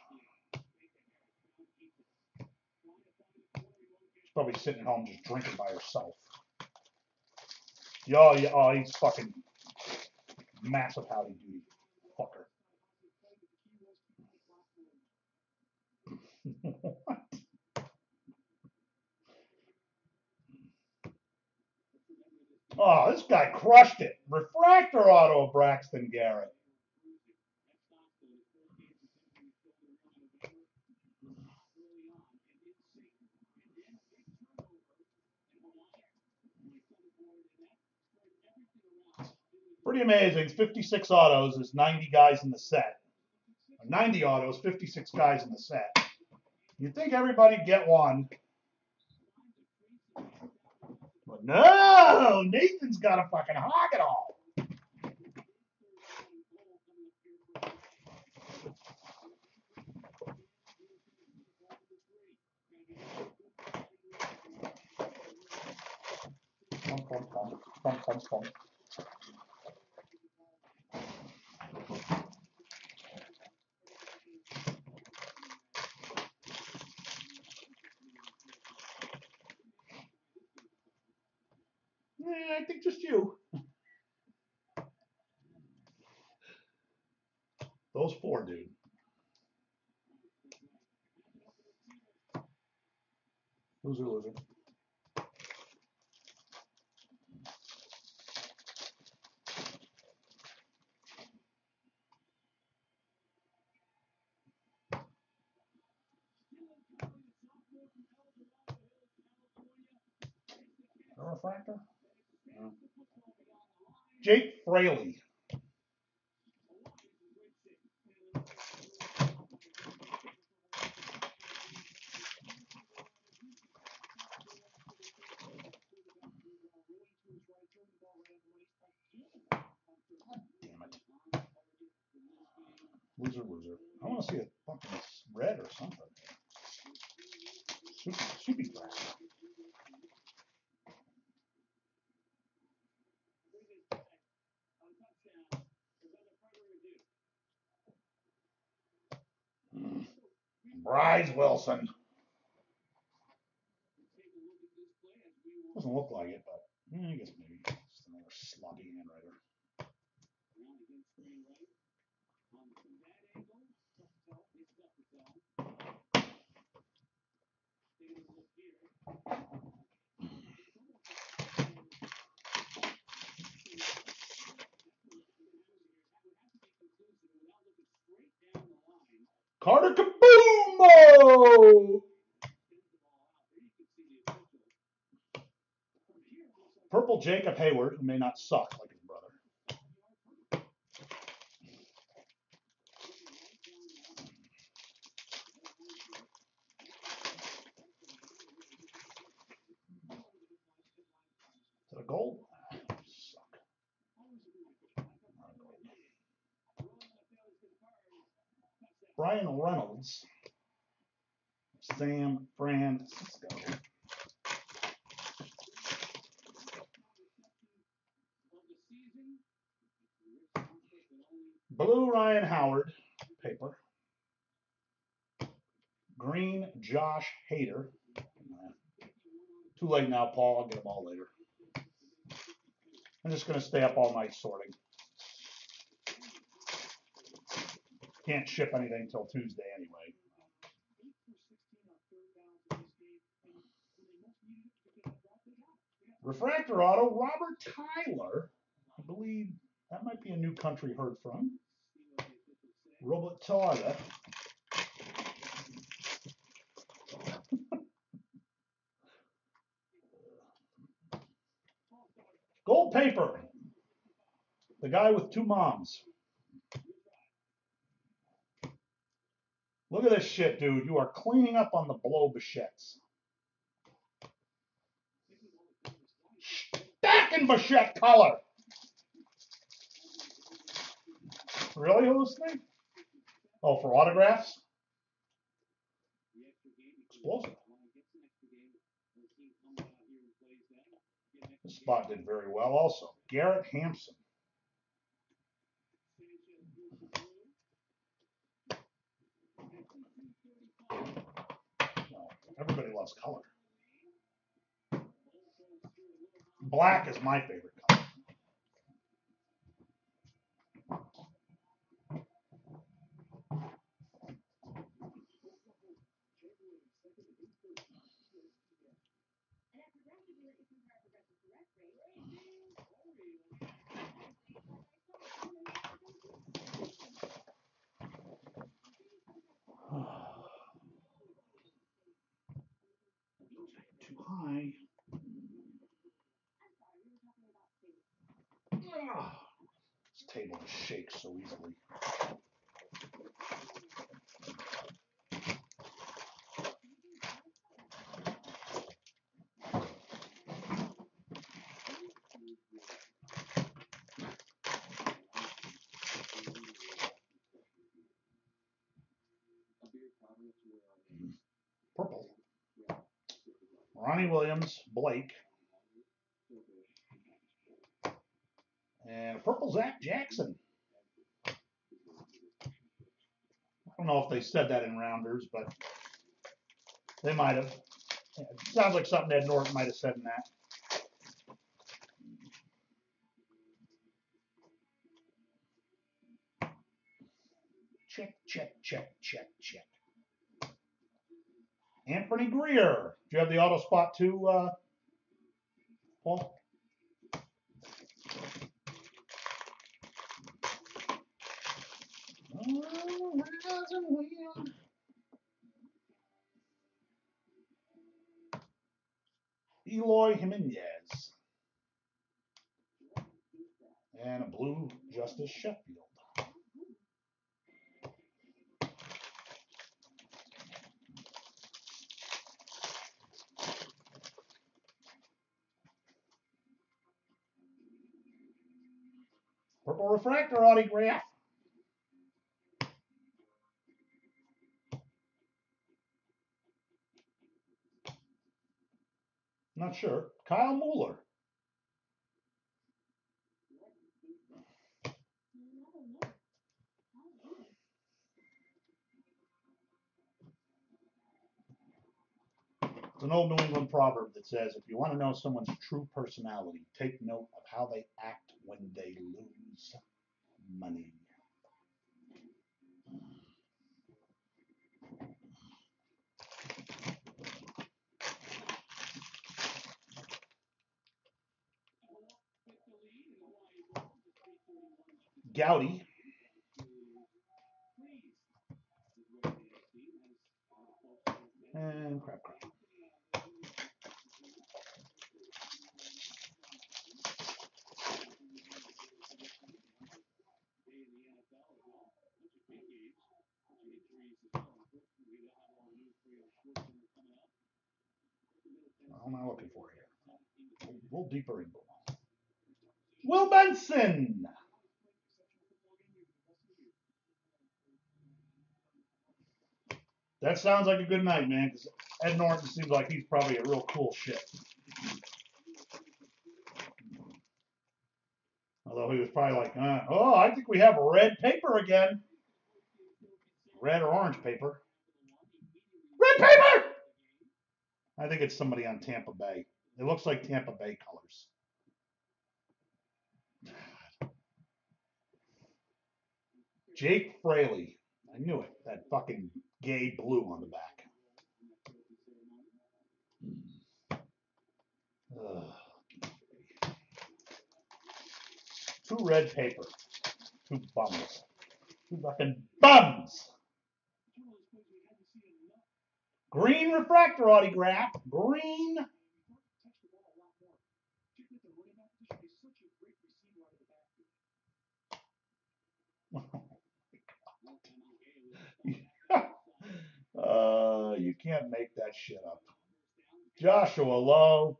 She's probably sitting at home just drinking by herself. Yo, yeah, oh, he's fucking massive howdy doody. Fucker. what? Oh, this guy crushed it. Refractor auto, Braxton Garrett. Pretty amazing. 56 autos is 90 guys in the set. 90 autos, 56 guys in the set. You'd think everybody'd get one. But no, Nathan's got to fucking hog it all. Eh, I think just you. Those four, dude. Loser, loser. A refractor? No. Jake Fraley. God damn it. Loser, loser. I want to see a fucking red or something. Super, super fast. Bryse Wilson. Doesn't look like it, but eh, I guess maybe just another sloppy handwriter. Carter Kieboom! Purple Jacob Heyward, who may not suck like his brother. Is that a gold? Ah, Suck. Bryan Reynolds, San Francisco. Blue Ryan Howard paper. Green, Josh Hader. Too late now, Paul. I'll get them all later. I'm just going to stay up all night sorting. Can't ship anything till Tuesday anyway. Refractor Auto, Robert Tyler. I believe that might be a new country heard from. Robert Tyler. Gold paper. The guy with two moms. Look at this shit, dude. You are cleaning up on the Bo Bichettes. Stacking bichette color. Really, listening? Oh, for autographs? Explosive. This spot did very well also. Garrett Hampson. Everybody loves color. Black is my favorite Too high. Ah, This table shakes so easily. Purple. Ronnie Williams, Blake. And purple Zach Jackson. I don't know if they said that in rounders, but they might have. It sounds like something Ed Norton might have said in that. Check, check, check, check, check. Anthony Greer. Do you have the auto spot too, uh, Paul? Eloy Jimenez. And a blue Justus Sheffield. Purple refractor autograph. Not sure. Kyle Muller. An old New England proverb that says if you want to know someone's true personality, take note of how they act when they lose money. Gowdy. And crap, crap. What am I looking for here? A little deeper it. Will Benson. That sounds like a good night, man. Because Ed Norton seems like he's probably a real cool shit. Although he was probably like, uh, oh, I think we have red paper again. Red or orange paper. Red paper. I think it's somebody on Tampa Bay. It looks like Tampa Bay colors. Jake Fraley. I knew it. That fucking gay blue on the back. Ugh. Two red paper. Two bums. Two fucking bums. Green refractor autograph. Green. uh, you can't make that shit up. Joshua Lowe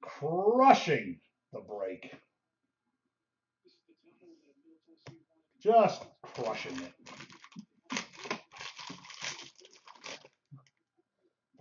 crushing the break. Just crushing it.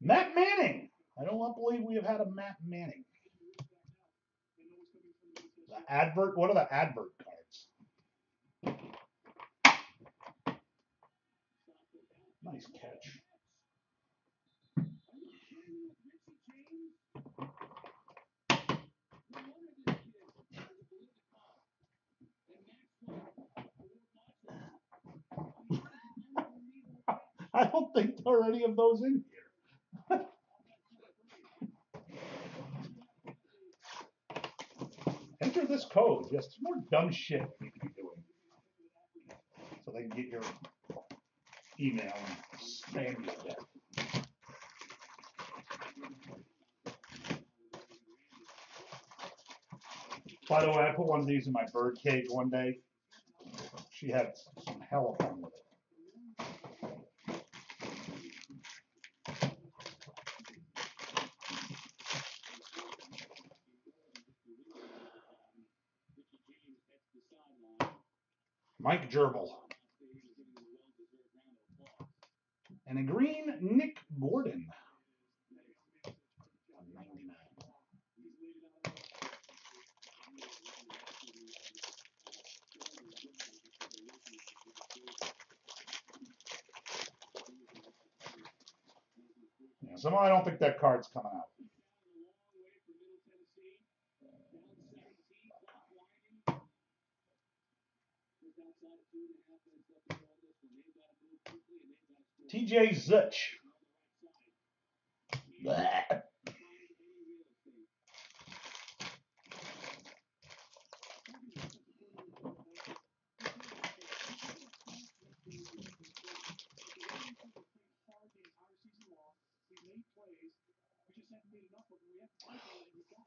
Matt Manning. I don't believe we have had a Matt Manning. The advert. What are the advert cards? Nice catch. I don't think there are any of those in here. Enter this code. Yes, it's more dumb shit we need be doing. So they can get your email and spam you to death. By the way, I put one of these in my bird cage one day. She had some hell of fun with it. Mike Gerber. And a green Nick Gordon. 99. Yeah, somehow I don't think that card's coming out. TJ Zeuch. Bleh.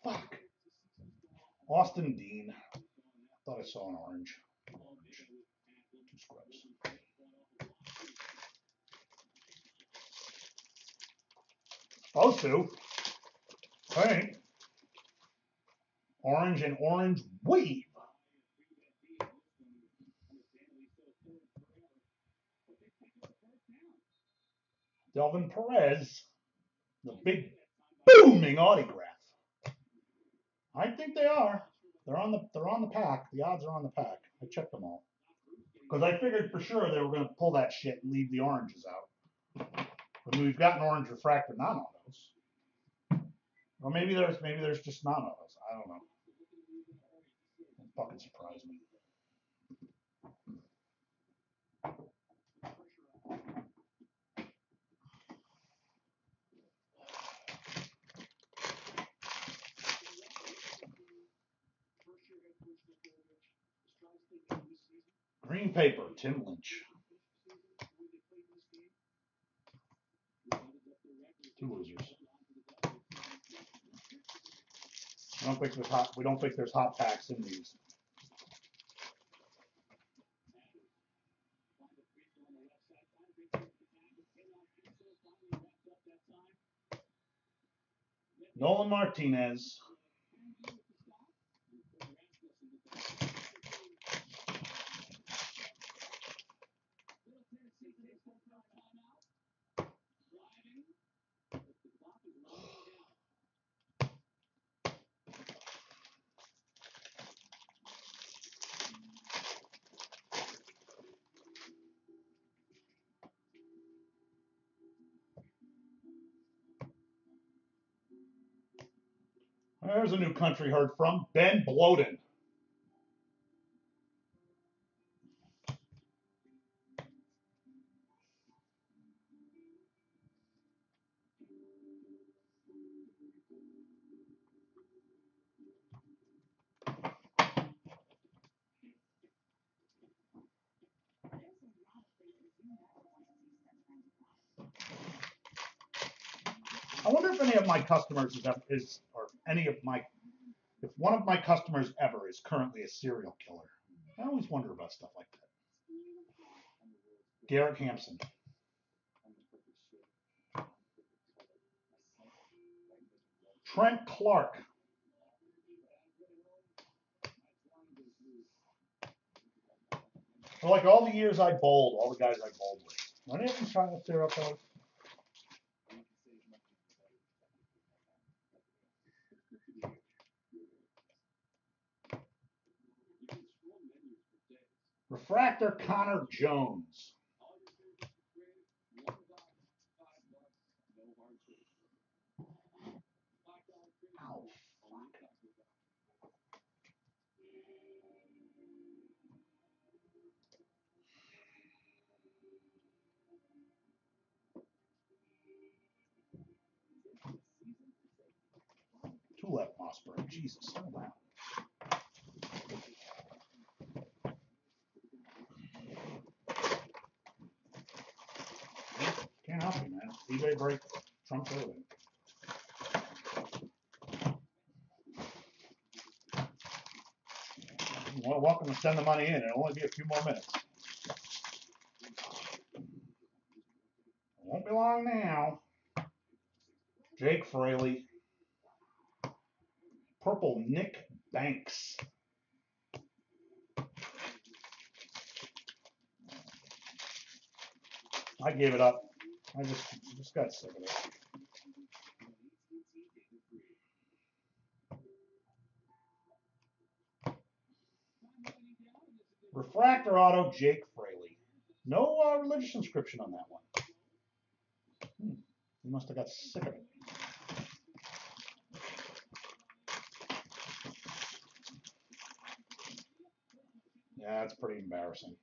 Fuck. Austin Dean. I Thought I saw an. Orange. Two scrubs. Supposed to. Hey. Orange and orange weave. Delvin Perez. The big booming autograph. I think they are. They're on the they're on the pack. The odds are on the pack. I checked them all. Because I figured for sure they were going to pull that shit and leave the oranges out. But we've got an orange refractor non-autos. Or maybe there's maybe there's just none of us. I don't know. It fucking surprised me. Green paper, Tim Lynch. Two losers. I don't think there's hot, we don't think there's hot packs in these. Nolan Martinez. There's a new country heard from Ben Bloden. I wonder if any of my customers is, is any of my if one of my customers ever is currently a serial killer. I always wonder about stuff like that. Derek Hampson. Trent Clark. For like all the years I bowled, all the guys I bowled with. Any of them trying to serial Refractor Connor Jones. Ow, fuck. Two left Mossberg. Jesus, slow down. Can't help you, man. eBay break trumps everything. Well, welcome to send the money in. It'll only be a few more minutes. Won't be long now. Jake Fraley. Purple Nick Banks. I gave it up. I just just got sick of it. Refractor auto, Jake Fraley. No uh, religious inscription on that one. Hmm. He must have got sick of it. Yeah, that's pretty embarrassing.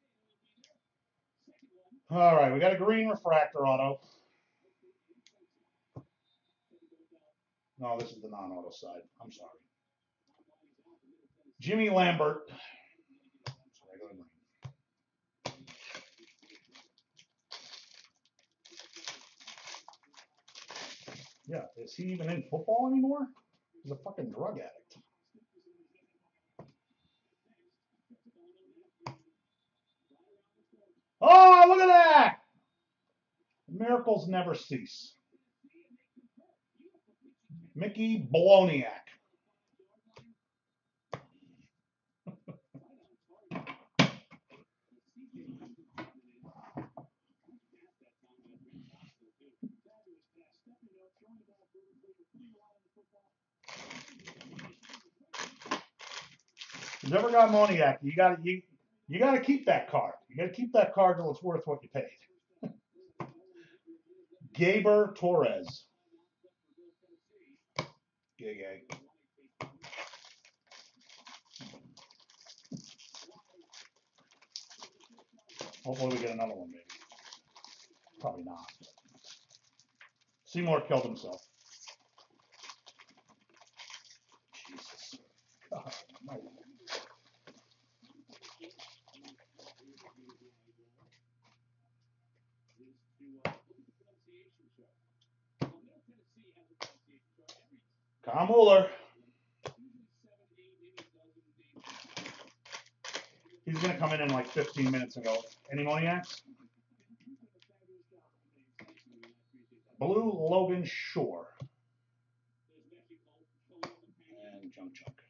All right, we got a green refractor auto. No, this is the non-auto side. I'm sorry. Jimmy Lambert. Yeah, is he even in football anymore? He's a fucking drug addict. Oh, look at that! Miracles never cease. Mickey Boloniak. Never got Moniak. You got you, you got to keep that card. You got to keep that card till it's worth what you paid. Gleyber Torres. Gig egg. Hopefully we get another one, maybe. Probably not. Seymour killed himself. Jesus. God Kyle Muller. He's going to come in in like 15 minutes and go, any Moniacs? Blue Logan Shore. junk.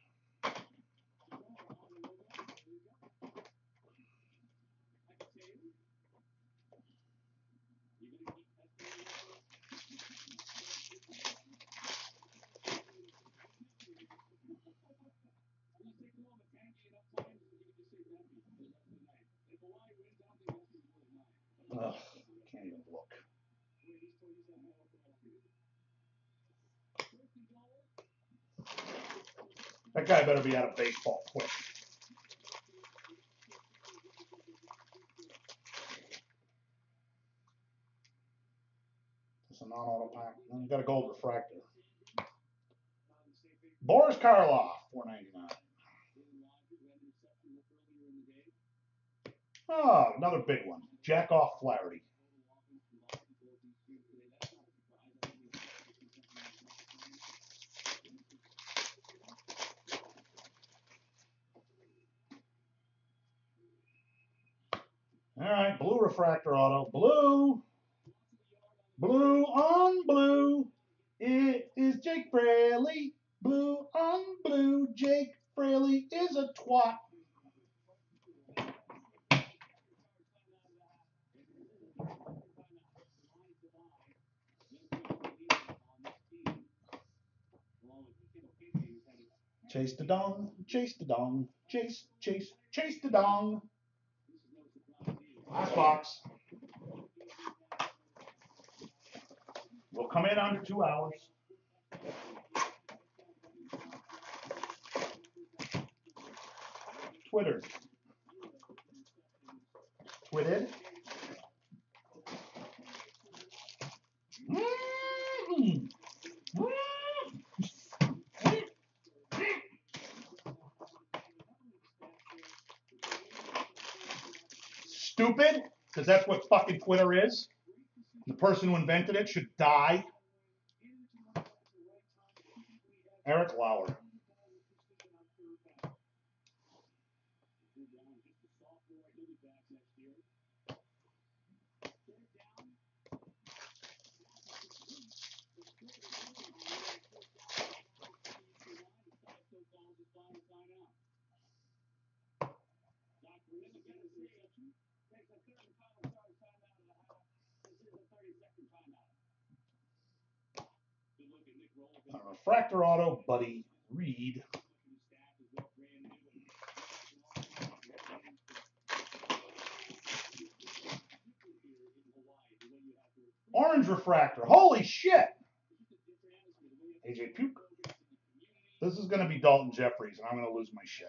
Ugh, can't even look. That guy better be out of baseball quick. It's a non-auto pack. Then you got a gold refractor. Boris Karloff, four ninety nine. Oh, another big one. Jack off Flaherty. All right, blue refractor auto. Blue. Blue on blue. It is Jake Fraley. Blue on blue. Jake Fraley is a twat. Chase the dong, chase the dong, chase, chase, chase the dong. Last box. We'll come in under two hours. Twitter. Twitted. Mm. Stupid, because that's what fucking Twitter is. The person who invented it should die. Eric Lauer. Refractor auto, Buddy Reed. Orange refractor. Holy shit! AJ Puke. This is going to be Daulton Jefferies, and I'm going to lose my shit.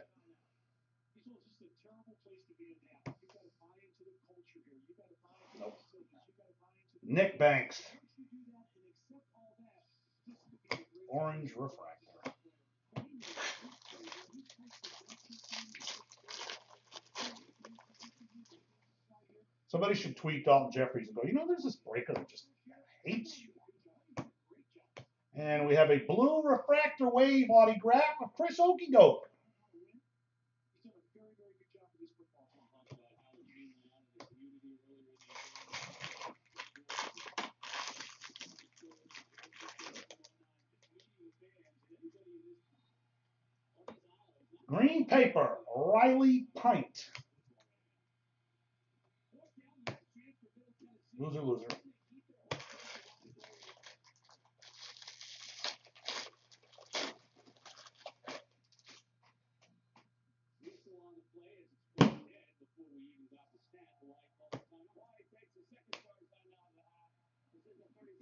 Nick Banks. Orange refractor. Somebody should tweet Daulton Jefferies and go, you know, there's this breaker that just hates you. And we have a blue refractor wave autograph of Chris Okidoke. Green paper, Riley Pint. Loser, loser.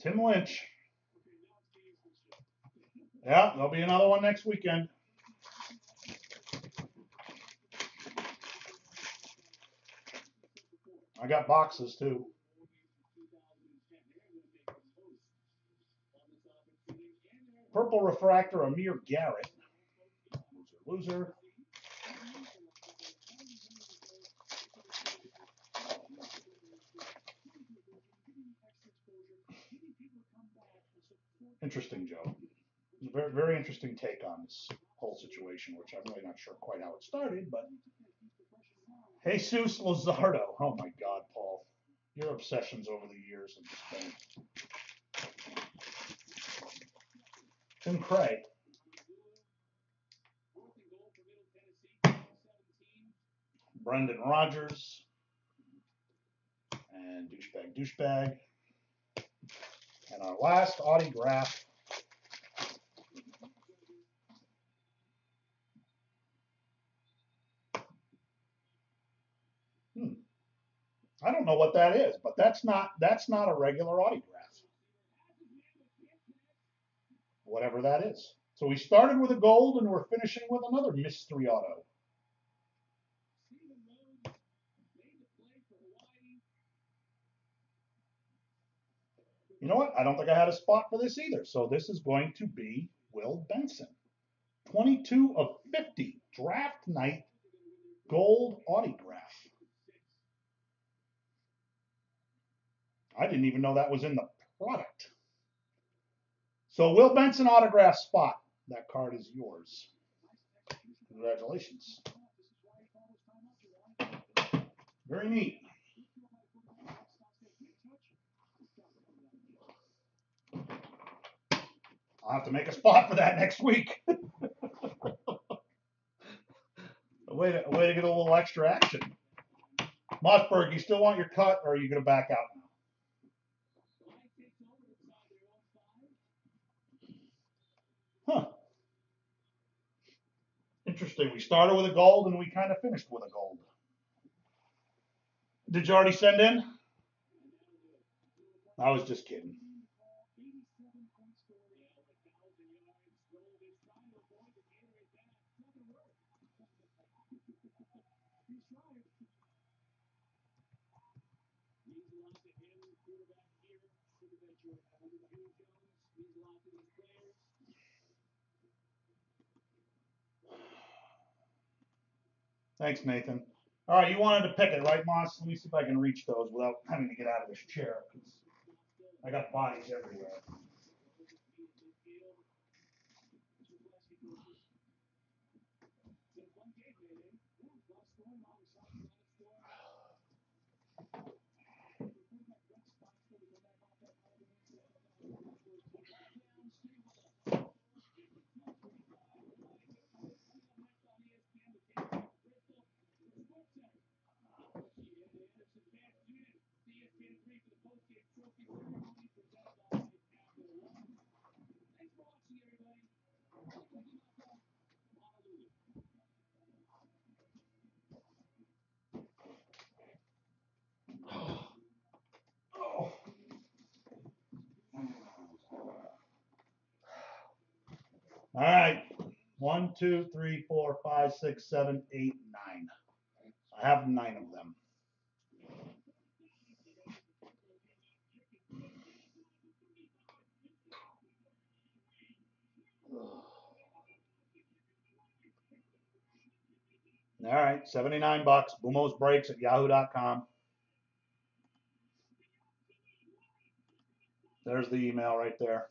Tim Lynch. Yeah, there'll be another one next weekend. I got boxes too. Purple refractor, Amir Garrett. Loser, loser. Interesting, Joe. Very, very interesting take on this whole situation, which I'm really not sure quite how it started, but Jesus Luzardo. Oh my God, Paul. Your obsessions over the years have just been. Tim Cray. Brendan Rodgers. And douchebag, douchebag. And our last autograph I don't know what that is, but that's not that's not a regular autograph. Whatever that is. So we started with a gold and we're finishing with another mystery auto. You know what? I don't think I had a spot for this either. So this is going to be Will Benson. 22 of 50 draft night gold autograph. I didn't even know that was in the product. So Will Benson autograph spot. That card is yours. Congratulations. Very neat. I'll have to make a spot for that next week. a way to a way to get a little extra action. Mossberg, you still want your cut, or are you going to back out now? Huh. Interesting. We started with a gold and we kind of finished with a gold. Did you already send in? I was just kidding. Thanks, Nathan. All right, you wanted to pick it, right, Moss? Let me see if I can reach those without having to get out of this chair. I got bodies everywhere. All right. One, two, three, four, five, six, seven, eight, nine. I have nine of them. All right, 79 bucks. Bumos breaks at yahoo.com. There's the email right there.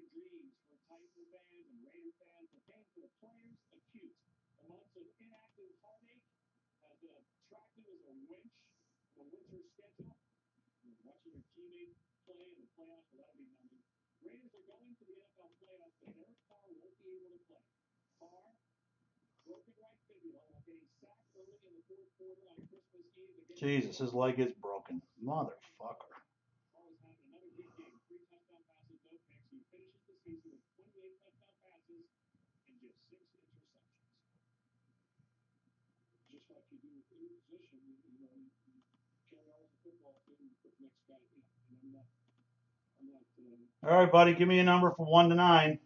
Broken dreams for Titan fans and Raider fans, the pain for the players acute. The months of inactive heartache as attractive as a winch, the winter schedule, watching your teammates play in the playoffs, well, that'll be numbing. Raiders are going to the NFL playoffs, but Derek Carr won't be able to play. Carr, broken right fibula, getting sacked early in the fourth quarter on Christmas Eve. Jesus, his leg is broken. Motherfucker. All right, buddy, give me a number from one to nine.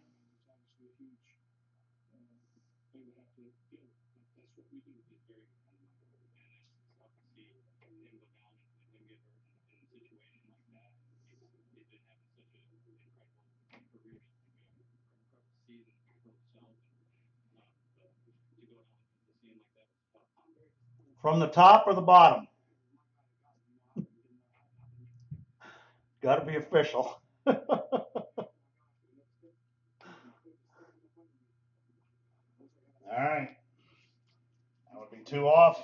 From the top or the bottom? Got to be official. All right. That would be two off.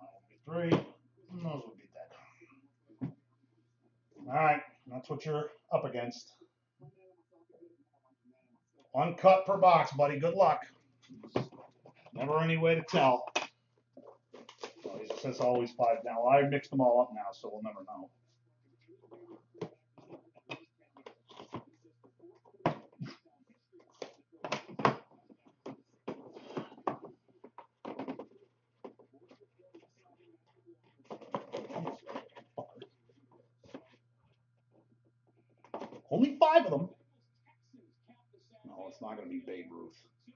That would be three. And those would be dead. All right. That's what you're up against. One cut per box, buddy. Good luck. Never any way to tell. Well, it says always five now. I mixed them all up now, so we'll never know. Only five of them. No, it's not going to be Babe Ruth.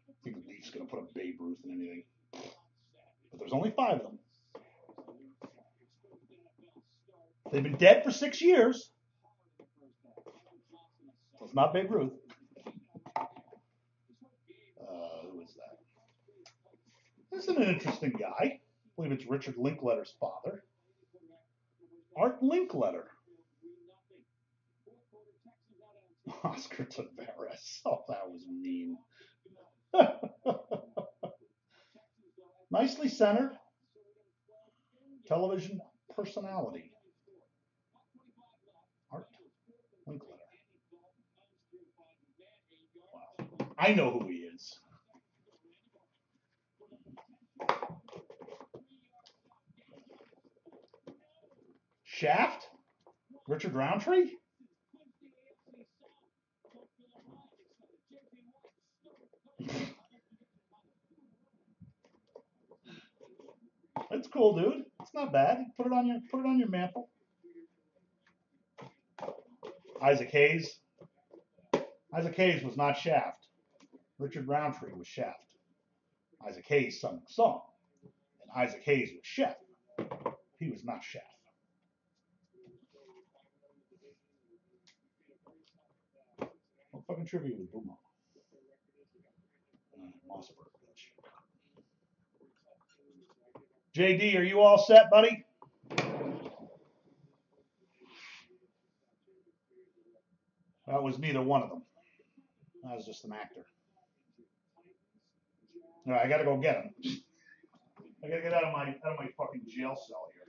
I think the Leafs going to put a Babe Ruth in anything. But there's only five of them. They've been dead for six years. So it's not Babe Ruth. Uh, who is that? This is an interesting guy. I believe it's Richard Linkletter's father. Art Linkletter. Oscar Taveras. Oh, that was mean. Nicely centered. Television personality. Art Linkletter. Wow. I know who he is. Shaft? Richard Roundtree? That's cool, dude. It's not bad. Put it on your put it on your mantle. Isaac Hayes. Isaac Hayes was not Shaft. Richard Roundtree was Shaft. Isaac Hayes sung the song. And Isaac Hayes was Chef. He was not Shaft. What fucking trivia was? Uh, Mossberg, bitch. JD, are you all set, buddy? That was neither one of them. That was just an actor. All right, I gotta go get him. I gotta get out of my out of my fucking jail cell here.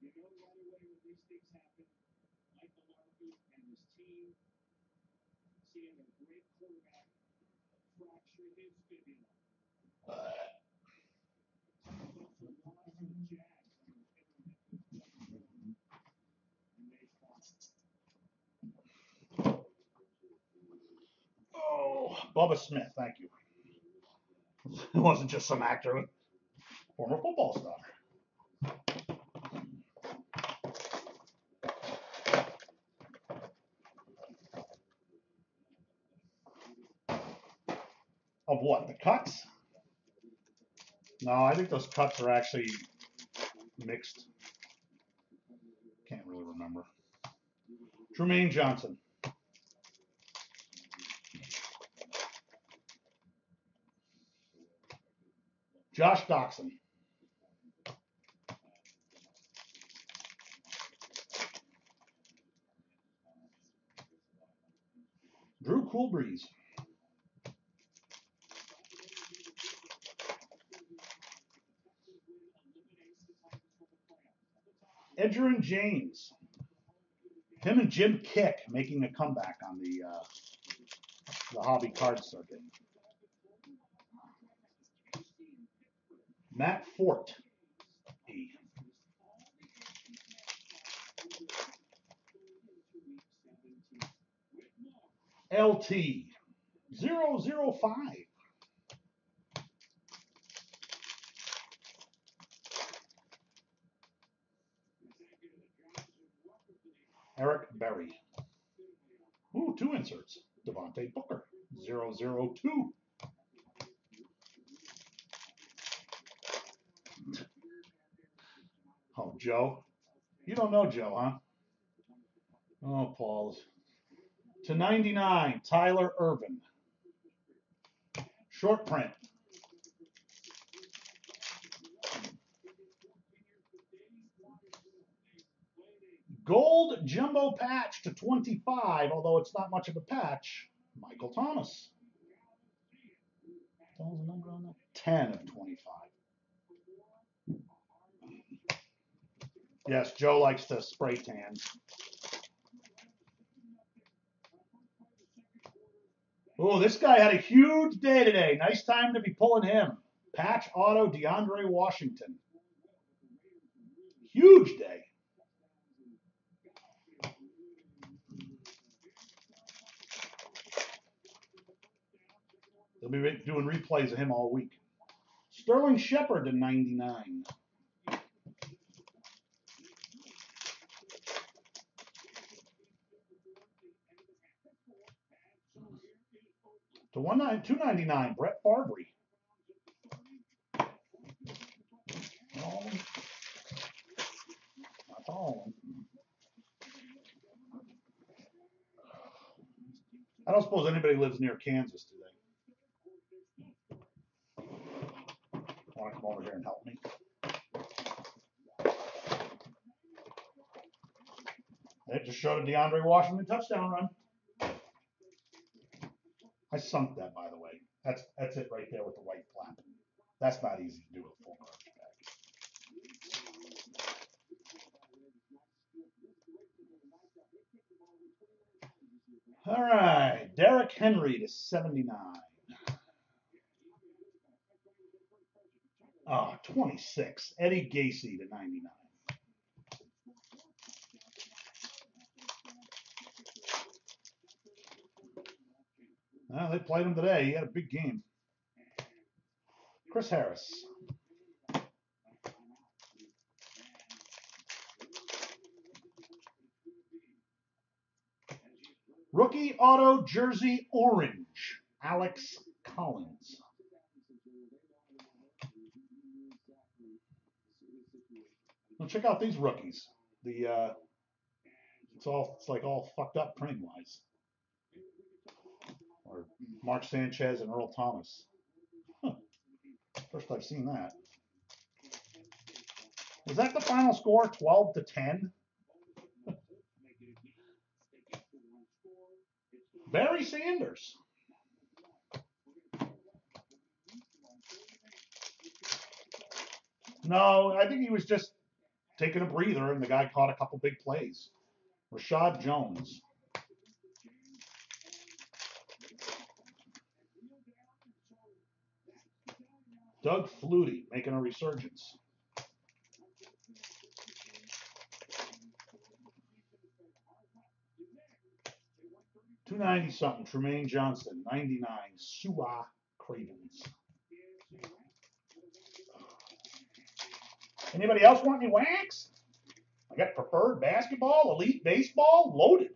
You know right away when these things happen, Michael Larkin and his team seeing a great quarterback fracture his fibula. Uh, Also lost to the Jags from Everton. And they lost. Oh, Bubba Smith, thank you. It wasn't just some actor, former football star. Of what? The cuts? No, I think those cuts are actually mixed. Can't really remember. Tremaine Johnson. Josh Doctson. Drew Coolbreeze. Edgerrin James. Him and Jim Kiick making a comeback on the uh, the hobby card circuit. Matt Forte. LT 005. Eric Berry. Ooh, two inserts. Devontae Booker 002. Oh, Joe. You don't know Joe, huh? Oh, Paul's. To 99, Tyler Ervin. Short print. Gold jumbo patch to 25, although it's not much of a patch. Michael Thomas. What was the number on that? 10 of 25. Yes, Joe likes to spray tan. Oh, this guy had a huge day today. Nice time to be pulling him. Patch auto DeAndre Washington. Huge day. They'll be doing replays of him all week. Sterling Shepard to 99. One nine two ninety nine, Brett Barbary. All. I don't suppose anybody lives near Kansas, do they? Want to come over here and help me? They just showed a DeAndre Washington touchdown run. I sunk that, by the way. That's that's it right there with the white flap. That's not easy to do with a full garbage bag. All right, Derrick Henry to 79. Oh, 26. Eddie Gacy to 99. Well, they played him today. He had a big game. Chris Harris. Rookie auto jersey orange. Alex Collins. Now check out these rookies. The uh, it's all it's like all fucked up printing wise. Or Mark Sanchez and Earl Thomas. Huh. First I've seen that. Was that the final score? Twelve to ten. Barry Sanders. No, I think he was just taking a breather, and the guy caught a couple big plays. Rashad Jones. Doug Flutie making a resurgence. Two ninety something. Tremaine Johnson. Ninety nine. Su'a Cravens. Anybody else want any wax? I got preferred basketball, elite baseball, loaded.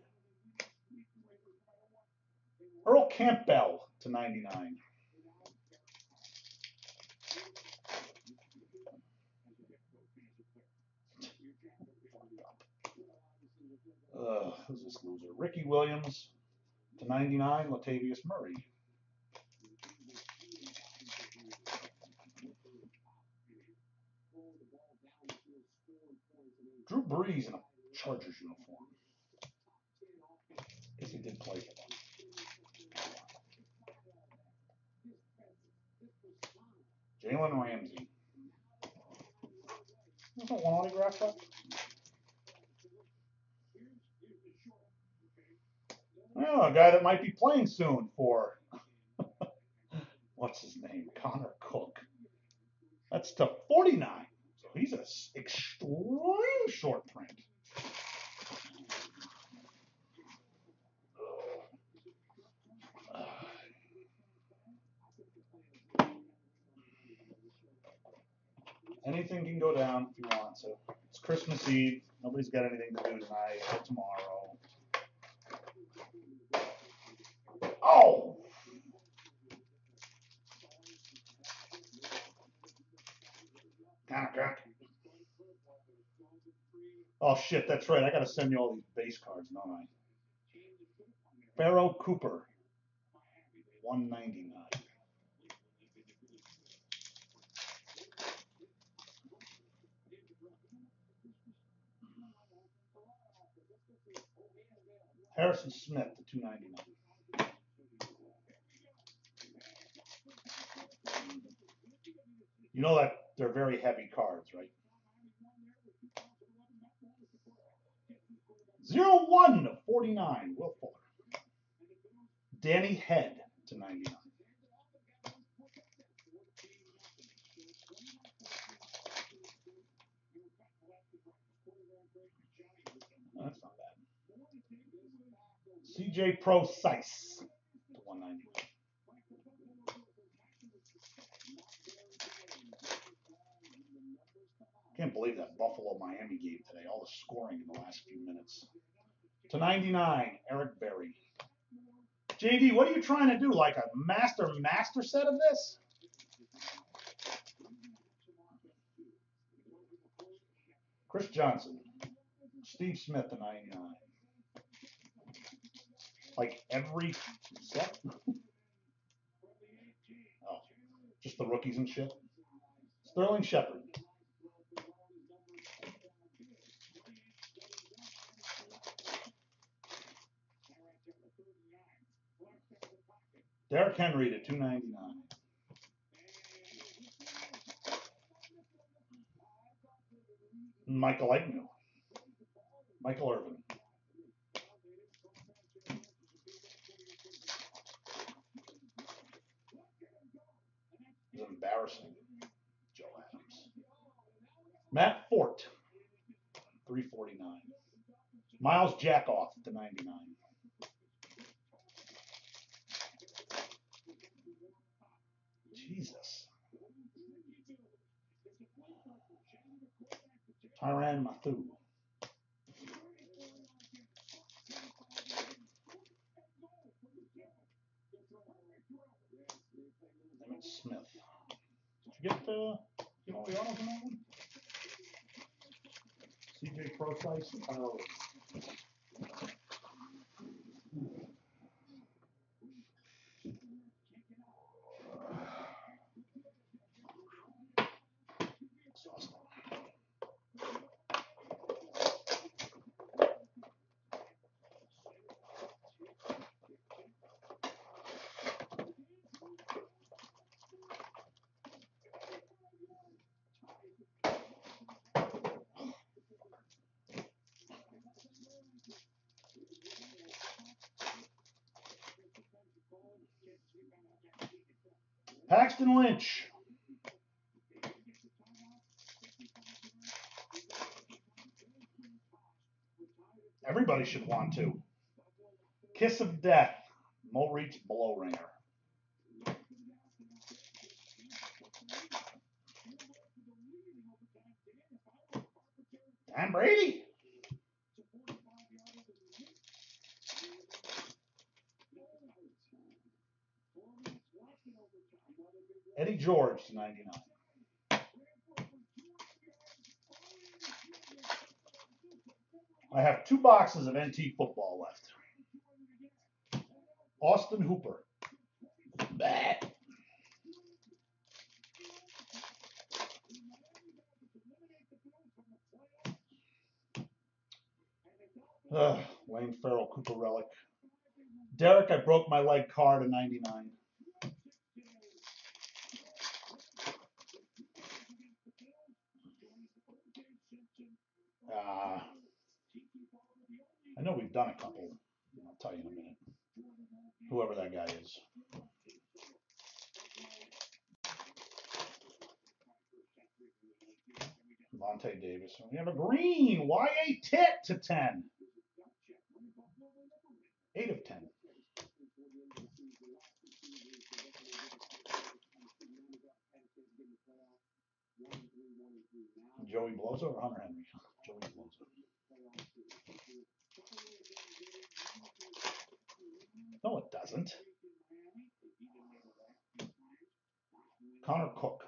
Earl Campbell to 99. Uh, who's this loser? Ricky Williams to 99, Latavius Murray. Drew Brees in a Chargers uniform. Guess he did play for them. Jalen Ramsey. Not one autograph. Oh, a guy that might be playing soon for what's his name? Connor Cook. That's to 49. So he's a s- extreme short print. Anything can go down if you want to. It's Christmas Eve. Nobody's got anything to do tonight or tomorrow. Oh! Oh shit, that's right. I gotta send you all these base cards, don't I? Pharoh Cooper, 199. Harrison Smith, the 299. You know that they're very heavy cards, right? Zero one to forty nine. Will Fuller. Danny Head to ninety nine. That's not bad. CJ Prosise to 190. Can't believe that Buffalo Miami game today. All the scoring in the last few minutes. To 99, Eric Berry. JD, what are you trying to do? Like a master master set of this? Chris Johnson. Steve Smith to 99. Like every set? oh, just the rookies and shit? Sterling Shepard. Derrick Henry to 299. Michael Agnew. Michael Irvin. It's embarrassing. Joe Adams. Matt Forte, 349. Miles Jackoff to 99. Jesus. Tyrann Mathieu. Emmitt Smith. Did you get uh, you know the honors on that one? CJ Prosise and Tyler Paxton Lynch. Everybody should want to. Kiss of Death. Mo Reach Blow Ringer. Dan Brady. Eddie George to 99. I have two boxes of NT football left. Austin Hooper. Bah. Ugh, Wayne Farrell, Cooper Relic. Derek, I broke my leg car to 99. Uh, I know we've done a couple. I'll tell you in a minute. Whoever that guy is. Monte Davis. We have a green YA Tittle to 10. 8 of 10. Joey Bosa or Hunter Henry? Joey Bosa. No, it doesn't. Connor Cook.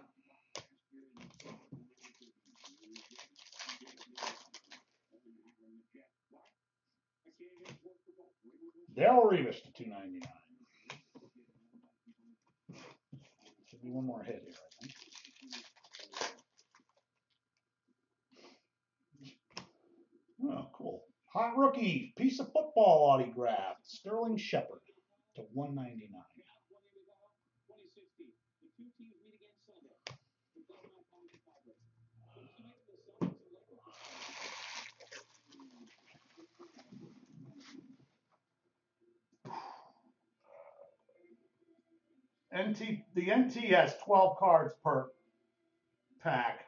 Darrelle Revis to 299. Should be one more hit here, I think. Oh, cool. Hot rookie, piece of football autograph, Sterling Shepard to 199. Now, 2016. The two teams meet again Sunday. The Belmont County Padres. Tonight, the Celtics and Lakers. NT the NT has 12 cards per pack.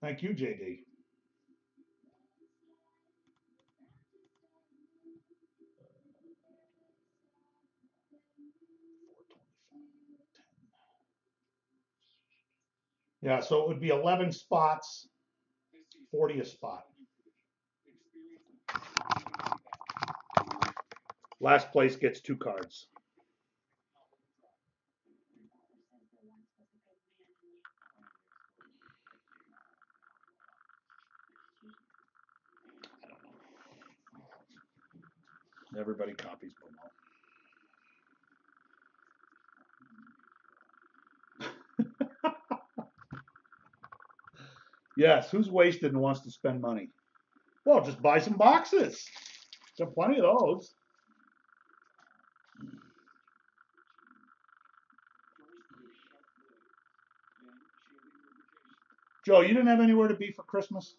Thank you, JD. Yeah, so it would be 11 spots, 40 a spot. Last place gets two cards. Everybody copies yes, who's wasted and wants to spend money? Well, just buy some boxes. There are plenty of those. Joe, you didn't have anywhere to be for Christmas?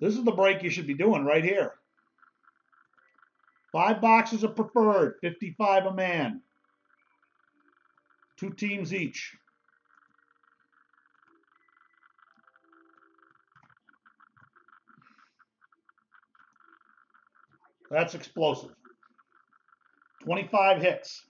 This is the break you should be doing right here. Five boxes of preferred, 55 a man. Two teams each. That's explosive. 25 hits.